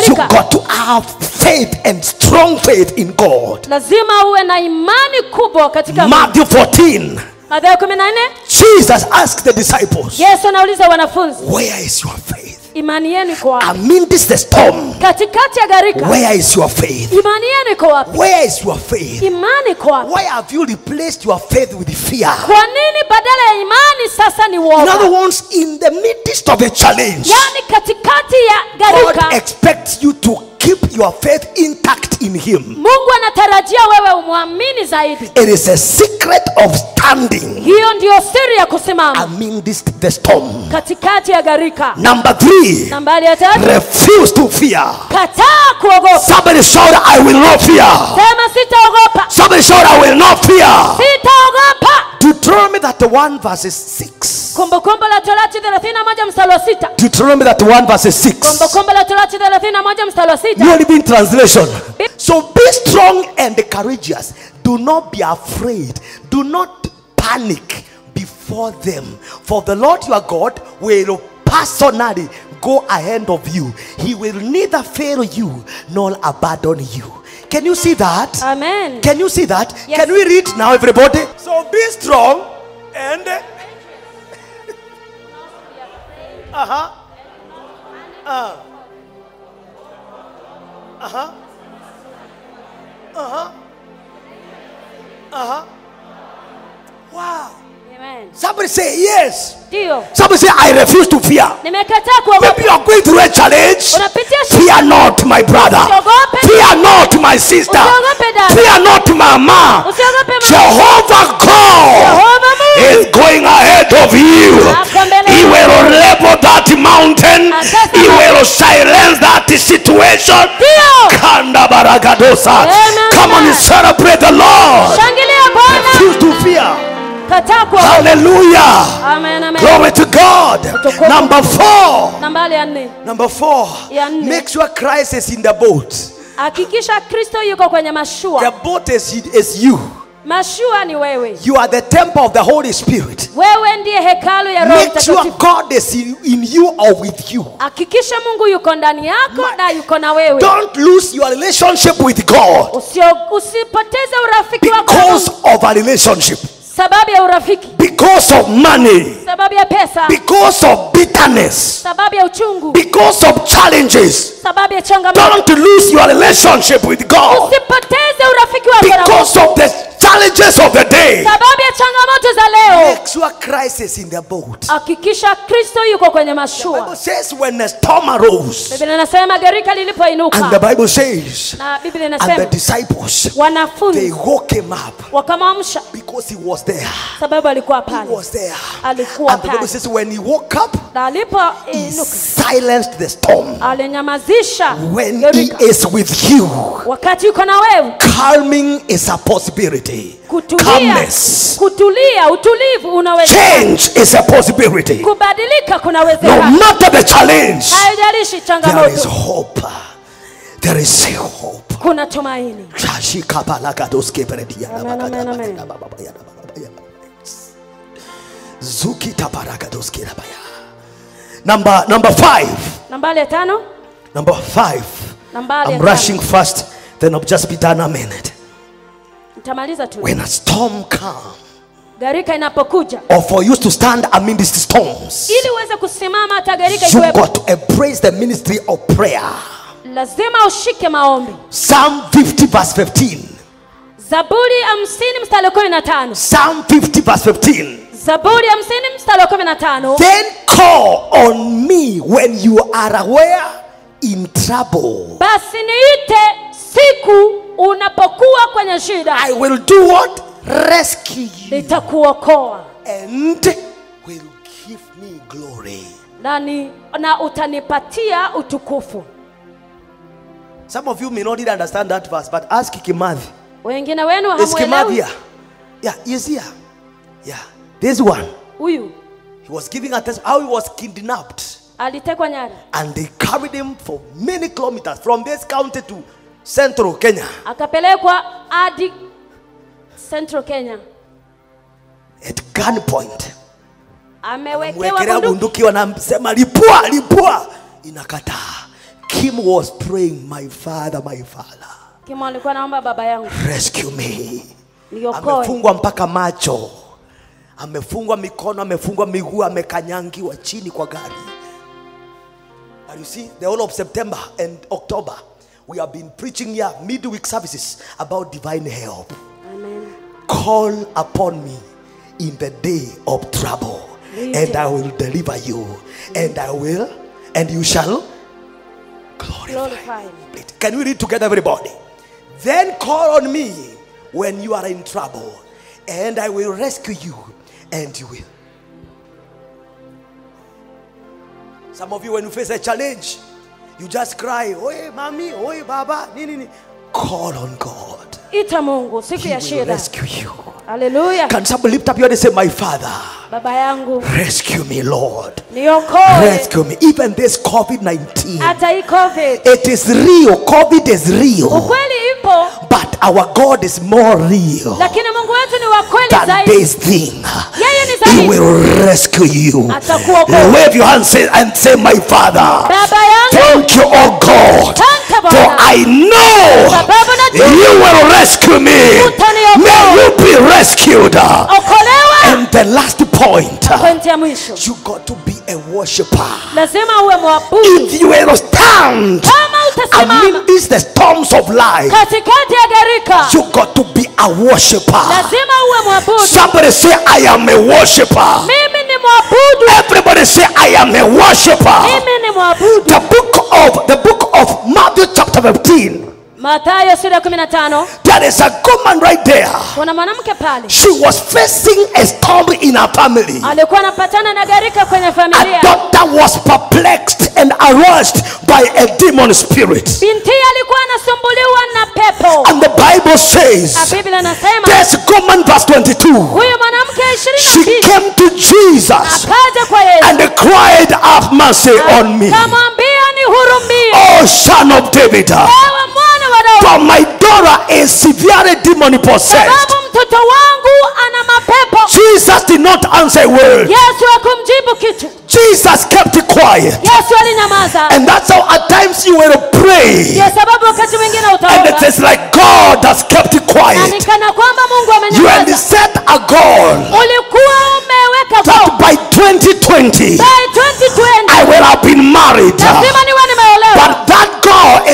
you got to have faith and strong faith in God. lazima uwe na imani kubwa katika. Matthew 14, Mathayo kumi na nne Jesus asked the disciples, yesu anauliza wanafunzi Where is your faith? Imani yenu iko wapi Amidst the storm, katikati ya gharika where is your faith? imani yenu iko wapi Where is your faith? imani iko wapi Why have you replaced your faith with fear? kwa nini badala ya imani sasa ni In other words, in the midst of a challenge, yaani katikati ya God expects you to keep your faith intact in Him. mungu anatarajia wewe umwamini zaidi It is a secret of standing hiyo ndiyo siri ya kusimama amidst the storm. katikati ya gharika Number three, nambari ya tatu refuse to fear. kataa kuogopa Somebody shout, I will not fear. sema sitaogopa Somebody shout, I will not fear. sitaogopa Deuteronomy that one verses 6. Kumbukumbu la torati 31 mstari wa 6. Deuteronomy 31 verse 6. kumbukumbu la torati 31 mstari wa 6. New Living Translation. So be strong and courageous. Do not be afraid. Do not panic before them. For the Lord your God will personally go ahead of you. He will neither fail you nor abandon you. Can you see that? amen Can you see that? Yes. Can we read now, everybody? So be strong and. Uh huh. Uh. Uh huh. Uh huh. Uh huh. Wow. Amen Somebody say yes. ndio Somebody say, I refuse to fear. Maybe you are going through a challenge. Fear not, my brother. Fear not, my sister. Fear not, mama. Jehovah God is going ahead of you. He will level that mountain. He will silence that situation. Ndio. Kanda baragadosa. Amen. Come on and celebrate the Lord. Refuse to fear. Hallelujah. amen amen Glory to God. Kutokoku. Number four. Number four. Make sure Christ is in the boat. hakikisha kristo yuko kwenye mashua. The boat is, is you. mashua ni wewe You are the temple of the Holy Spirit. wewe ndiye hekalu ya roho Mtakatifu. Make sure God is in, in you or with you. hakikisha mungu yuko ndani yako Ma- na yuko na wewe Don't lose your relationship with God Usio, usipoteze urafiki wako because of a relationship, sababu ya urafiki. Because of money, sababu ya pesa. Because of bitterness, sababu ya uchungu. Because of challenges. sababu ya changamoto. Don't lose your relationship with God. Usipoteze urafiki wako because of the challenges of the day. sababu ya changamoto za leo. Make sure Christ is in the boat. hakikisha kristo yuko kwenye The mashua Bible says when the storm arose, biblia inasema garika and the Bible says, na biblia and the disciples wanafunzi they woke him up. wakamwamsha. Because he was there. sababu alikuwa He was there. alikuwa And the Bible says when he woke up, na alipoinuka silenced the storm. alinyamazisha When he is with you, wakati yuko na wewe calming is a possibility. kutulia Calmness, kutulia utulivu unaweza. change is a possibility. kubadilika No matter the challenge, haijalishi there is hope. There is hope. kuna tumaini. Amen, amen, amen. baya Number number five. nambari ya tano Number five. nambari ya I'm tano. rushing fast, then I'll just be done a minute. nitamaliza tu When a storm comes, garika inapokuja or for you to stand amidst storms, ili uweze kusimama hata garika you got to embrace the ministry of prayer. lazima ushike maombi Psalm 50 verse 15. zaburi hamsini mstari wa kumi na tano Psalm 50 verse 15. Zaburi hamsini mstari wa kumi na tano Then call on me when you are aware in trouble. basi niite siku unapokuwa kwenye shida I will do what? Rescue you nitakuokoa and will give me glory. Nani, na utanipatia utukufu Some of you may not even understand that verse, but ask Kimathi. wengine wenu Is Kimathi here? Yeah, is here. Yeah, this one. huyu He was giving a test how he was kidnapped. alitekwa nyara And they carried him for many kilometers from this county to central Kenya. akapelekwa hadi central kenya At gunpoint. amewekewa bunduki wanamsema lipua, lipua. Inakataa. Kim was praying, my father, my father, Kim alikuwa naomba baba yangu rescue me. niokoe Amefungwa mpaka macho, amefungwa mikono, amefungwa miguu, amekanyangiwa chini kwa gari. And you see, the whole of September and October, we have been preaching here midweek services about divine help. Amen. Call upon me in the day of trouble, and I will deliver you, and I will, and you shall glorify. Glorify. Can we read together, everybody? Then call on me when you are in trouble, and I will rescue you, and you will. Some of you, when you face a challenge, you just cry, Oi, mommy, oi, baba, nini, nini. Call on God. Ita mungu siku ya will shida rescue you. haleluya Can somebody lift up your hand and say, My Father, baba yangu rescue me, Lord. niokoe Rescue me. Even this COVID 19, hata hii covid it is real. COVID is real. ukweli ipo But our God is more real lakini mungu wetu ni wa kweli than zaidi this thing. He will rescue you. Wave your hand say, and say, My Father, thank you, oh God. For I know you will rescue me. May you be rescued. And the last point, pointi ya mwisho you got to be a worshiper. lazima uwe mwabudu If you will stand amidst the storms of life, katikati ya garika you got to be a worshiper. lazima uwe mwabudu Somebody say, I am a worshiper. Mimi ni mwabudu Everybody say, I am a worshiper. mimi ni mwabudu The book of the book of Matthew chapter 15. Matayo sura ya kumi na tano There is a woman right there. kuna mwanamke pale She was facing a storm in her family. alikuwa anapatana na gharika kwenye A daughter was perplexed and harassed by a demon spirit. binti alikuwa anasumbuliwa na pepo And the Bible says, biblia anasema this woman, verse 22, Huyo mwanamke ishirini na she came to Jesus akaja kwa yesu and cried, Have mercy on me. kamwambia nihurumie Oh, son of David, ewe Daudi for my daughter is severely demon possessed. mtoto wangu ana mapepo. Jesus did not answer a word. Yesu hakumjibu kitu. Jesus kept it quiet. Yesu alinyamaza. And that's how at times you will pray. Ndio sababu wakati mwingine utaomba. And it is like God has kept it quiet. Ni kana kwamba Mungu amenyamaza. You had set a goal. Ulikuwa umeweka goal. That by 2020. By 2020. I will have been married. Lazima niwe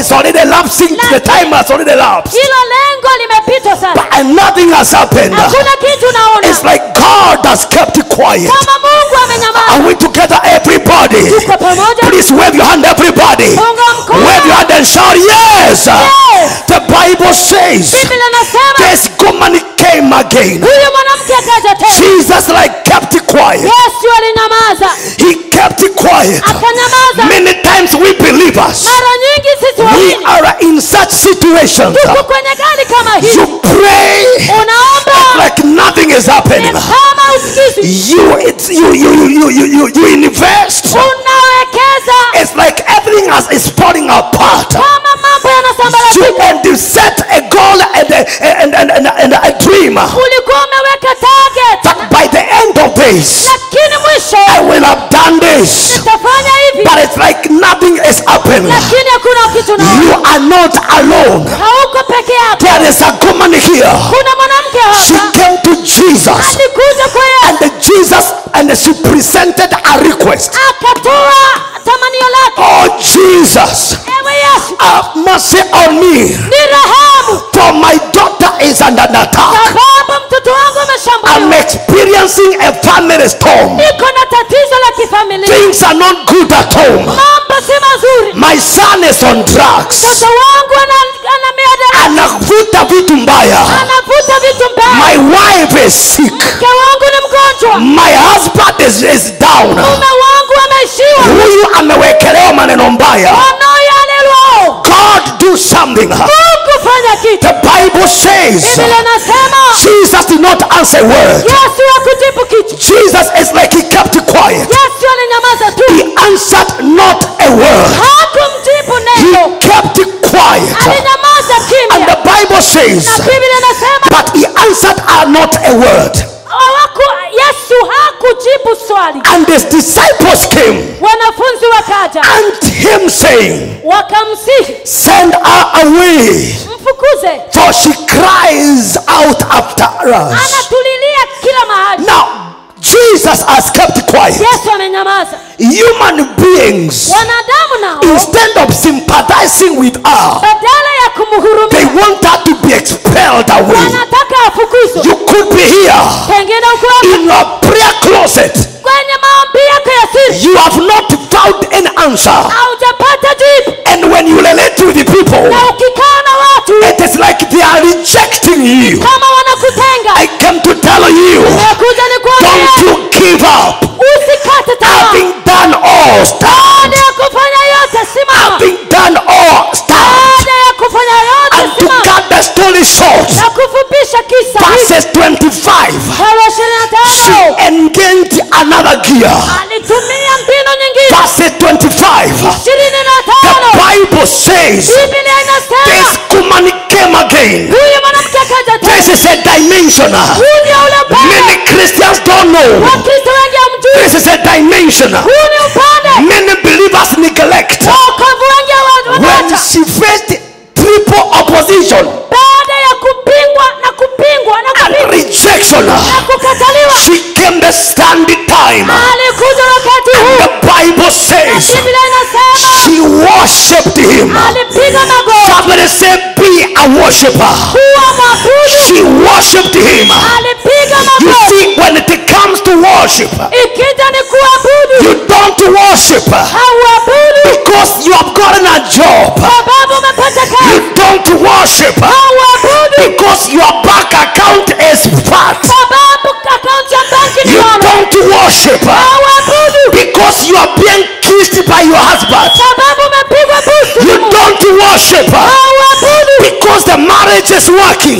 has already lapsed hilo lengo limepitwa sana and nothing has happened. hakuna kitu naona It's like God has kept it quiet. kama mungu amenyamaza Are we together, everybody? tuko pamoja Please wave your hand, everybody. Wave your hand and shout, Yes. The Bible says biblia nasema this woman came again. huyu mwanamke akaja tena Jesus like kept it quiet. yesu alinyamaza He kept it quiet. akanyamaza Many times we believers mara we are in such situations. tuko kwenye gari kama hii You pray like nothing is happening. You it's you you you you you you, invest. It's like everything has, is falling apart. You and you set a goal and a, and, and, and, and a dream ulikuwa umeweka target that by the end of this I will have done this. But it's like nothing is happening. Lakini hakuna kitu naona You are not alone. hauko peke yako There is a woman here. kuna mwanamke She hapa came to Jesus alikuja kwa Yesu and the Jesus and she presented a request. akatoa tamanio lake Oh Jesus, ewe Yesu have mercy on me. ni rehemu For my daughter is under attack. sababu mtoto wangu I'm ameshambuliwa experiencing a family storm. niko na tatizo la kifamilia Things are not good at home. My son is on drugs. mtoto wangu ana- ana miadarati Anavuta vitu mbaya. anavuta vitu mbaya My wife is sick. mke wangu ni mgonjwa My husband is, is down. mume wangu ameishiwa Huyu amewekelewa maneno mbaya. God do something. mungu fanya kitu The Bible says biblia inasema Jesus did not answer a word. yesu hakujibu kitu Jesus is like he kept quiet. yesu alinyamaza tu He answered not a word. Says, but he answered her not a word. yesu hakujibu swali. And his disciples came wanafunzi wakaja. and him saying, wakamsihi Send her away, mfukuze. For she cries out after us. anatulilia kila mahali. Now, Jesus has kept quiet. yesu amenyamaza. Human beings, wanadamu nao instead of sympathizing with her, expelled away. You could be here in your prayer closet. You have not found an answer. And when you relate with the people, it is like they are rejecting you. I came to tell you, don't you give up. Having done all, stand. Another alitumia mbinu nyingine Verse 25, the Bible says, biblia inasema this woman came again. huyu mwanamke akaja This is a dimension. huu ndio ule Many Christians don't know. wakristo wengi hamjui This is a dimension. huu ni upande Many believers neglect. waokovu wengi hawa- When she faced triple opposition baada ya kupingwa na kupingwa na and kupingwa rejection, na kukataliwa she came the standing time. huu The Bible says she worshipped him. Somebody say, be a worshiper. She worshipped him. You see, when it comes to worship, ikija ni kuabudu you don't worship because you have gotten a job. sababu umepata kazi You don't worship husband. You don't worship because the marriage is working.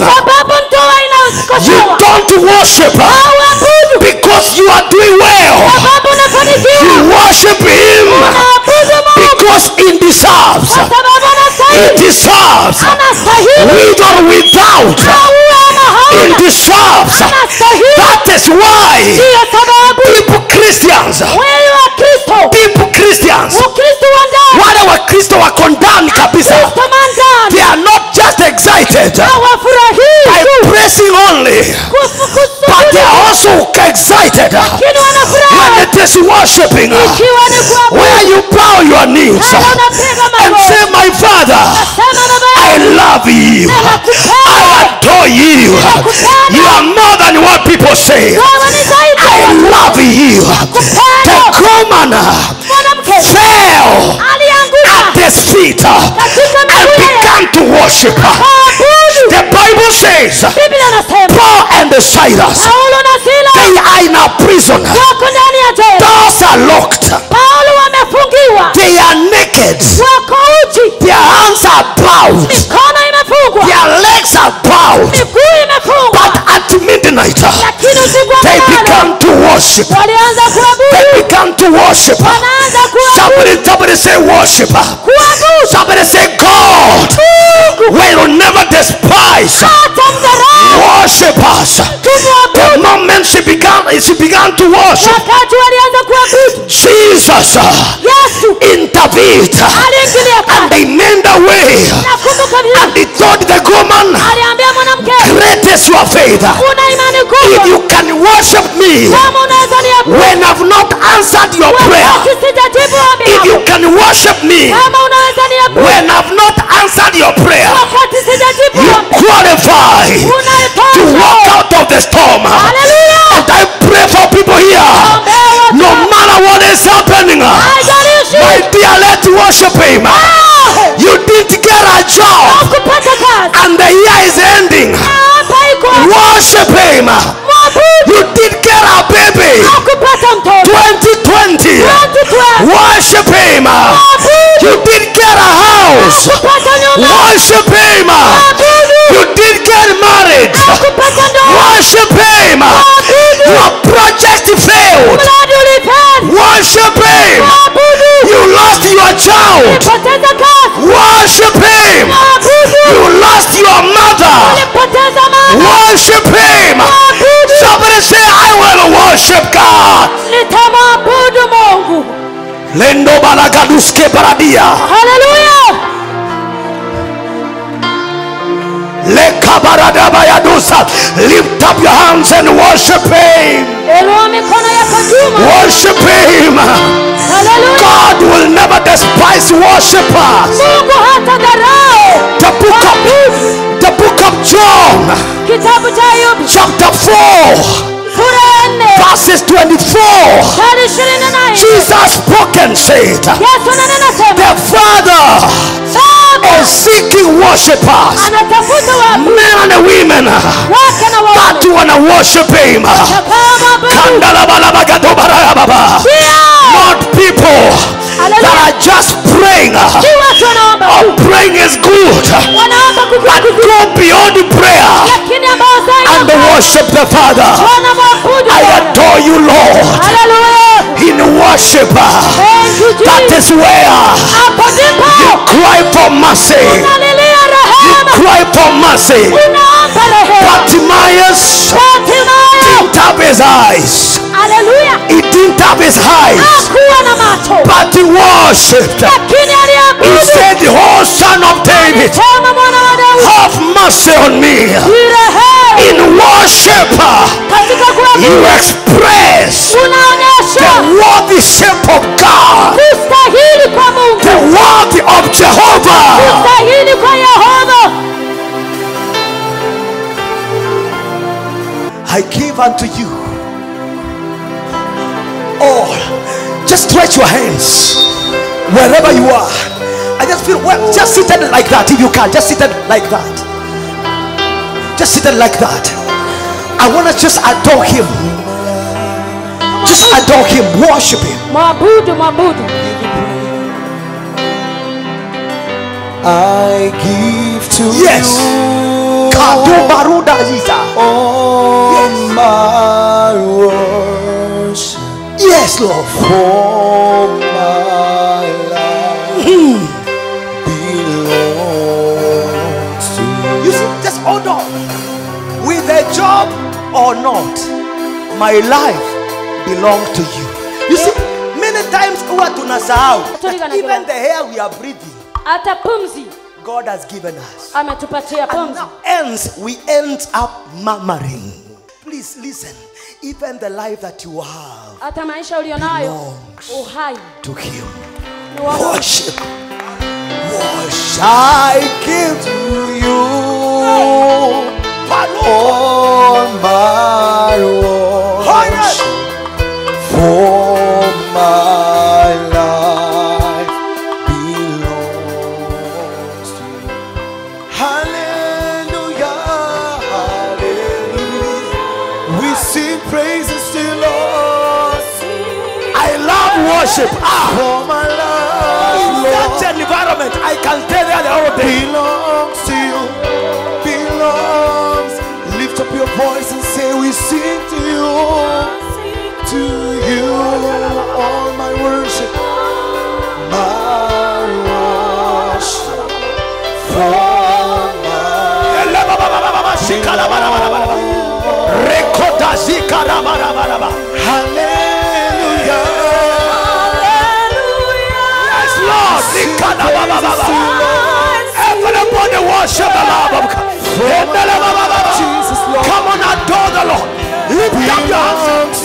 You don't worship because you are doing well. You worship Him because He deserves. He deserves. With or without. He deserves. That is why people Christians, people Christians, ndani kabisa. They are not just excited. By praising only. But they are also excited. When it is worshiping where you bow your knees and say my father I love you. I adore you. You are more than what people say. I love you. The mwanamke. Fell his feet uh, katika and began to worship. Uh, ah, Abudu. The Bible says Paul and the Silas Paulo na Sila they are in a prison. wako ndani ya jela. Doors are locked. They are naked. Their hands are bound. Their legs are bound. But at midnight, lakini usiku wa they began to worship. Began to worship. Somebody, somebody say worship. Somebody say God will never despise worship us. The moment she began, she began to worship, Jesus intervened and they named the way. And he told the woman, Great is your faith. If you can worship me when I've not answered your prayer, if you can worship me when I've not answered your prayer, you qualify to walk out of the storm. And I pray for people here, no matter what is happening, my dear, let's worship him. Ah! You didn't get a job. And the year is ending. Worship him. Him. You didn't get a house. Worship him. You didn't get married. Worship him. Your project failed. Worship him. You lost your child. Worship him. You lost your mother. Worship him. Somebody say, I will worship God. Lendo balagaduske baradia. Haleluya. Lekabaradabayadusa. Lift up your hands and worship him. Worship him. God will never despise worshipers. Mungu hata dharau. The book of the book of John, Kitabu cha Ayubu chapter 4, sura ya nne verses 24. mstari ishirini na nane. Jesus spoke and said, Yesu ananena sema, The Father Baba is seeking worshipers, anatafuta waabudu men and women wake na that waume want to worship him. watakaomwabudu. Kandalabalabagadobarababa. Ndio. Not people that are just praying. Si watu wanaomba Oh, tu. praying is good, wanaomba but kukuabudu, go beyond That is where you cry for mercy. rehema, Cry for mercy. Bartimaeus didn't have his eyes. Haleluya. He didn't have his eyes, but he worshipped. He said, "Oh, son of David, have mercy on me." In worship, you express the worthy shape of God, the worthy of Jehovah. kustahili kwa Yehova. I give unto you all. Just stretch your hands wherever you are. I just feel well, just seated like that if you can. Just seated like that. Just seated like that. I want to just adore him. Just adore him, worship him. Mwabudu, mwabudu. I give to Yes. you Kadubaruda Ziza. all my worship Yes, Lord. for or not, my life belongs to you. You see, many times huwa tunasahau even the hair we are breathing. Hata pumzi God has given us. Ametupatia pumzi. ends we end up murmuring. Please listen. Even the life that you have. Hata maisha ulionayo uhai to him. Worship. Worship I give to you. on my watch for my life belongs to you. Hallelujah, hallelujah. We sing praises to Lord. I love worship. Ah, for my life, Lord. In that environment, I can tell you the whole day. Belongs voice and say we sing to you to you. All my worship my worship from my Hallelujah Yes Lord. Heaven upon the worship of God. Come on, adore the Lord. Lift up your hands.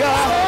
God.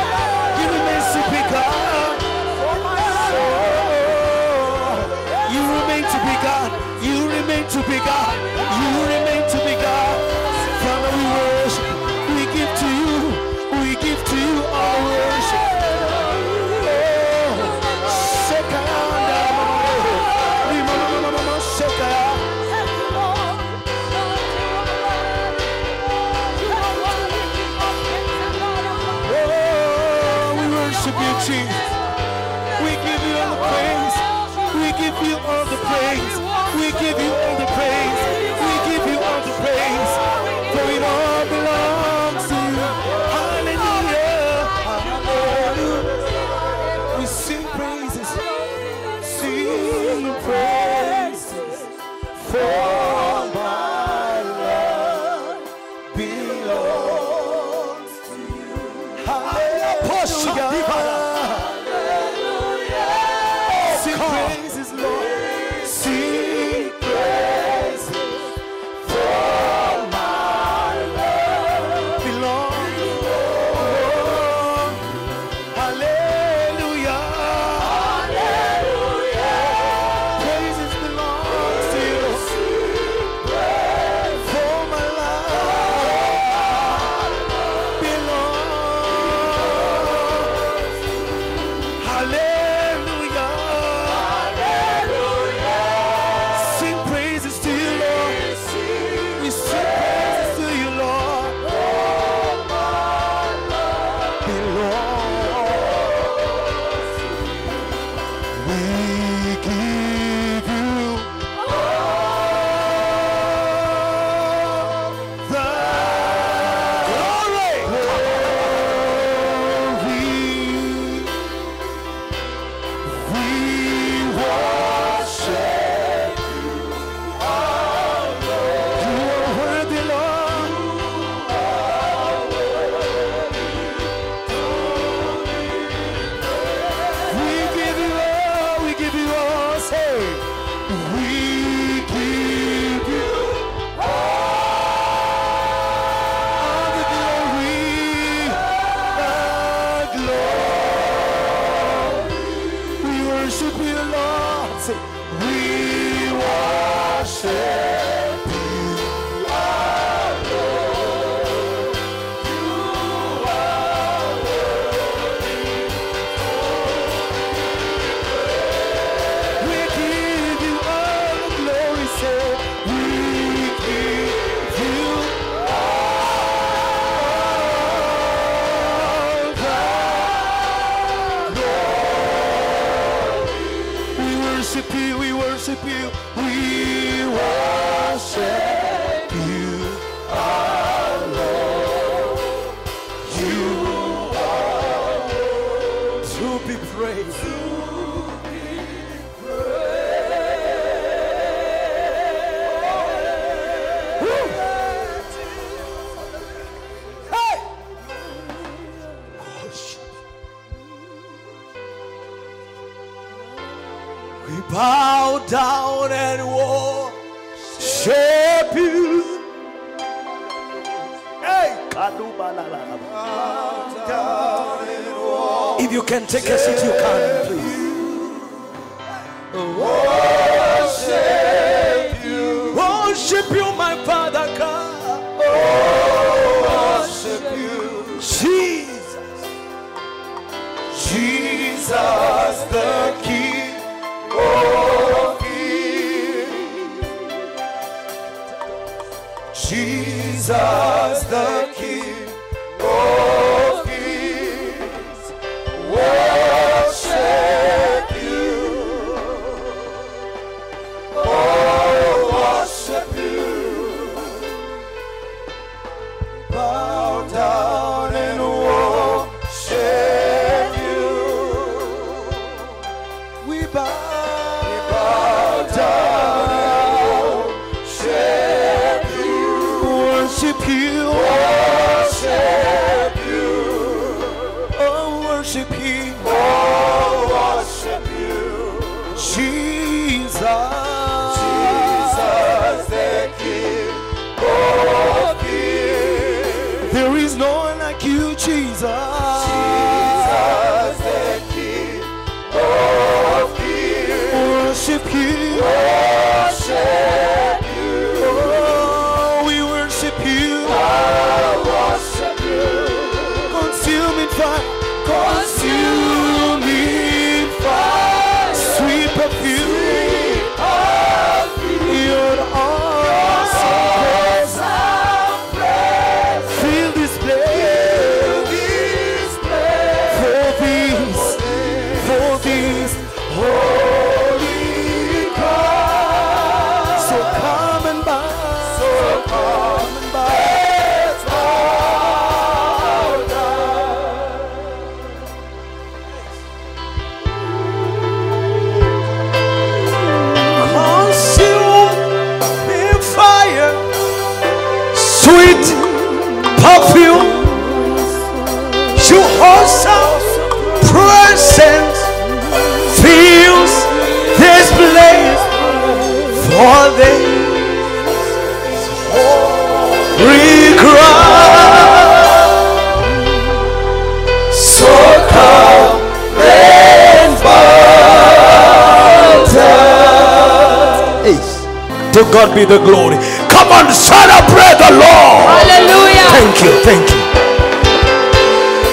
God be the glory. Come on, celebrate the Lord. Hallelujah. Thank you, thank you.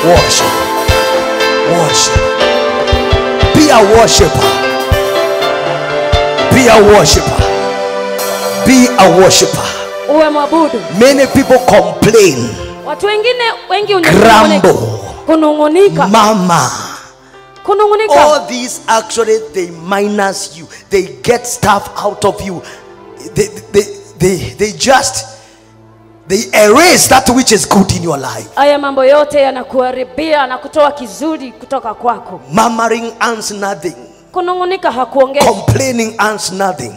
Worship, worship. Be a worshiper. Be a worshiper. Be a worshiper. uwe mwabudu Many people complain, watu wengine wengi grumble, kunungunika mama. kunungunika All these actually they minus you. They get stuff out of you. They, they, they, they just they erase that which is good in your life. haya mambo yote yanakuharibia na kutoa kizuri kutoka kwako Murmuring earns nothing. kunungunika hakuongezi Complaining earns nothing.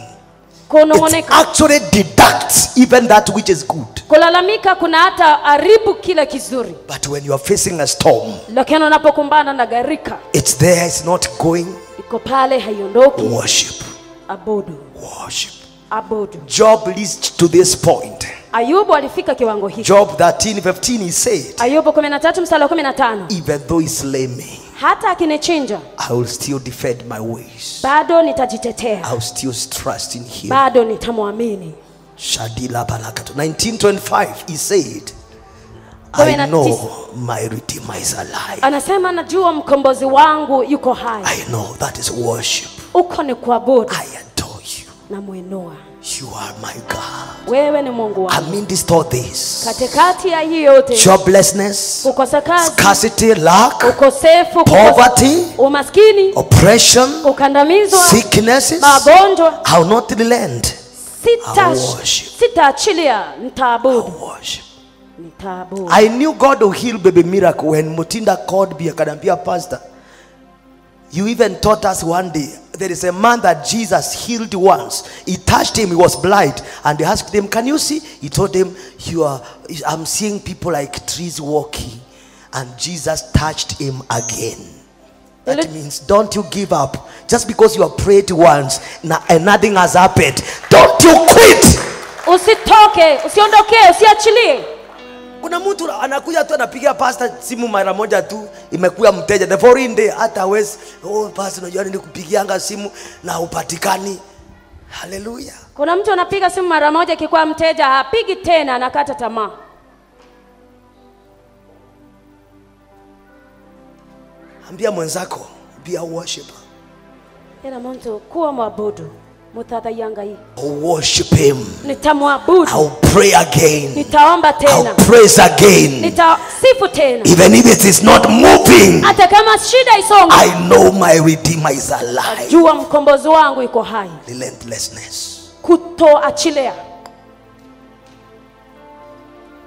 It actually deducts even that which is good. kulalamika kuna hata haribu kile kizuri But when you are facing a storm, lakini unapokumbana na gharika it's there, it's not going. iko pale haiondoki Worship, abudu worship. Abudu Job reached to this point. ayubu alifika kiwango hiki. Job 13 15, he said, ayubu 13 mstari wa 15 Even though he slay me, hata akinichinja I will still defend my ways. bado nitajitetea I will still trust in him. bado nitamwamini Shadila Balakato. 1925, he said, I know my Redeemer is alive. anasema najua mkombozi wangu yuko hai I know that is worship. uko ni kuabudu I. namwinua You are my God. wewe ni mungu wangu. Amidst all this, katikati ya hii yote joblessness, kukosa kazi scarcity, lack, ukosefu poverty, umaskini oppression, sicknesses, magonjwa. I will not relent. sitaachilia nitaabudu. Worship. nitaabudu. I knew God will heal baby miracle when Mutinda called me akaniambia pastor you even taught us one day there is a man that Jesus healed once. He touched him he was blind and they asked him can you see? He told him you are I'm seeing people like trees walking and Jesus touched him again. That means don't you give up. Just because you have prayed once na- and nothing has happened. Don't you quit. Usitoke usiondoke, usiachilie mtu anakuja tu anapiga pasta simu mara moja tu imekuwa mteja. The following day hata hawezi. Oh pasta unajua nilikupigianga simu na upatikani haleluya kuna mtu anapiga simu mara moja ikikuwa mteja hapigi tena anakata tamaa. Ambia mwenzako be a worshiper. Kila mtu kuwa mwabudu I'll worship him. Nitamwabudu. I'll pray again. Nitaomba tena. I'll praise again. Nitasifu tena. Even if it is not moving hata kama shida isonge. I know my redeemer is alive. Jua mkombozi wangu iko hai. Relentlessness. Kutoachilia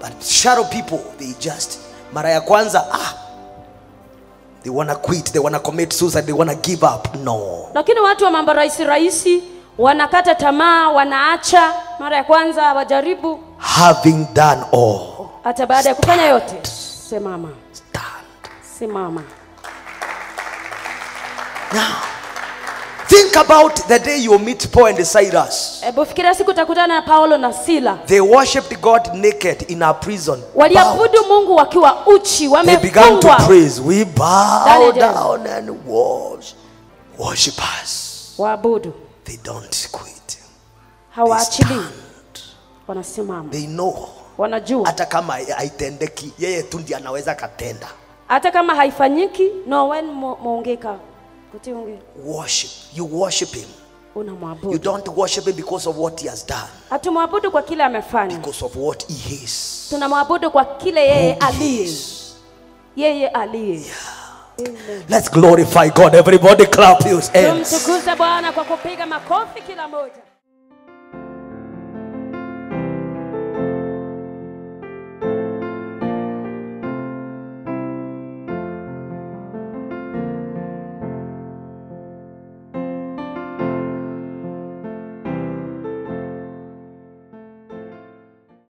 but shallow people they just mara ya kwanza ah they wanna quit they wanna commit suicide they wanna give up. No. Lakini watu wa mambo rahisi rahisi wanakata tamaa wanaacha mara ya kwanza wajaribu. having done all. Hata baada ya kufanya yote simama. Stand. Simama. Now think about the day you meet paul and cyrus fikiria siku utakutana na paulo na sila. They worshipped god naked in a prison. Waliabudu mungu wakiwa uchi they began to praise. We bow down and worship worshippers waabudu they don't quit stand. Wanasimama. They know. Wanajua. Hata kama haitendeki yeye tu ndiye anaweza katenda hata kama haifanyiki no when muungika Kutiunge. worship. You worship him. You don't worship him because of what he has done. Hatumwabudu kwa kile amefanya. Because of what he is. Tunamwabudu kwa kile yeye Who he aliye. is. Let's glorify god. Everybody clap your hands. Tumtukuze bwana kwa kupiga makofi kila moja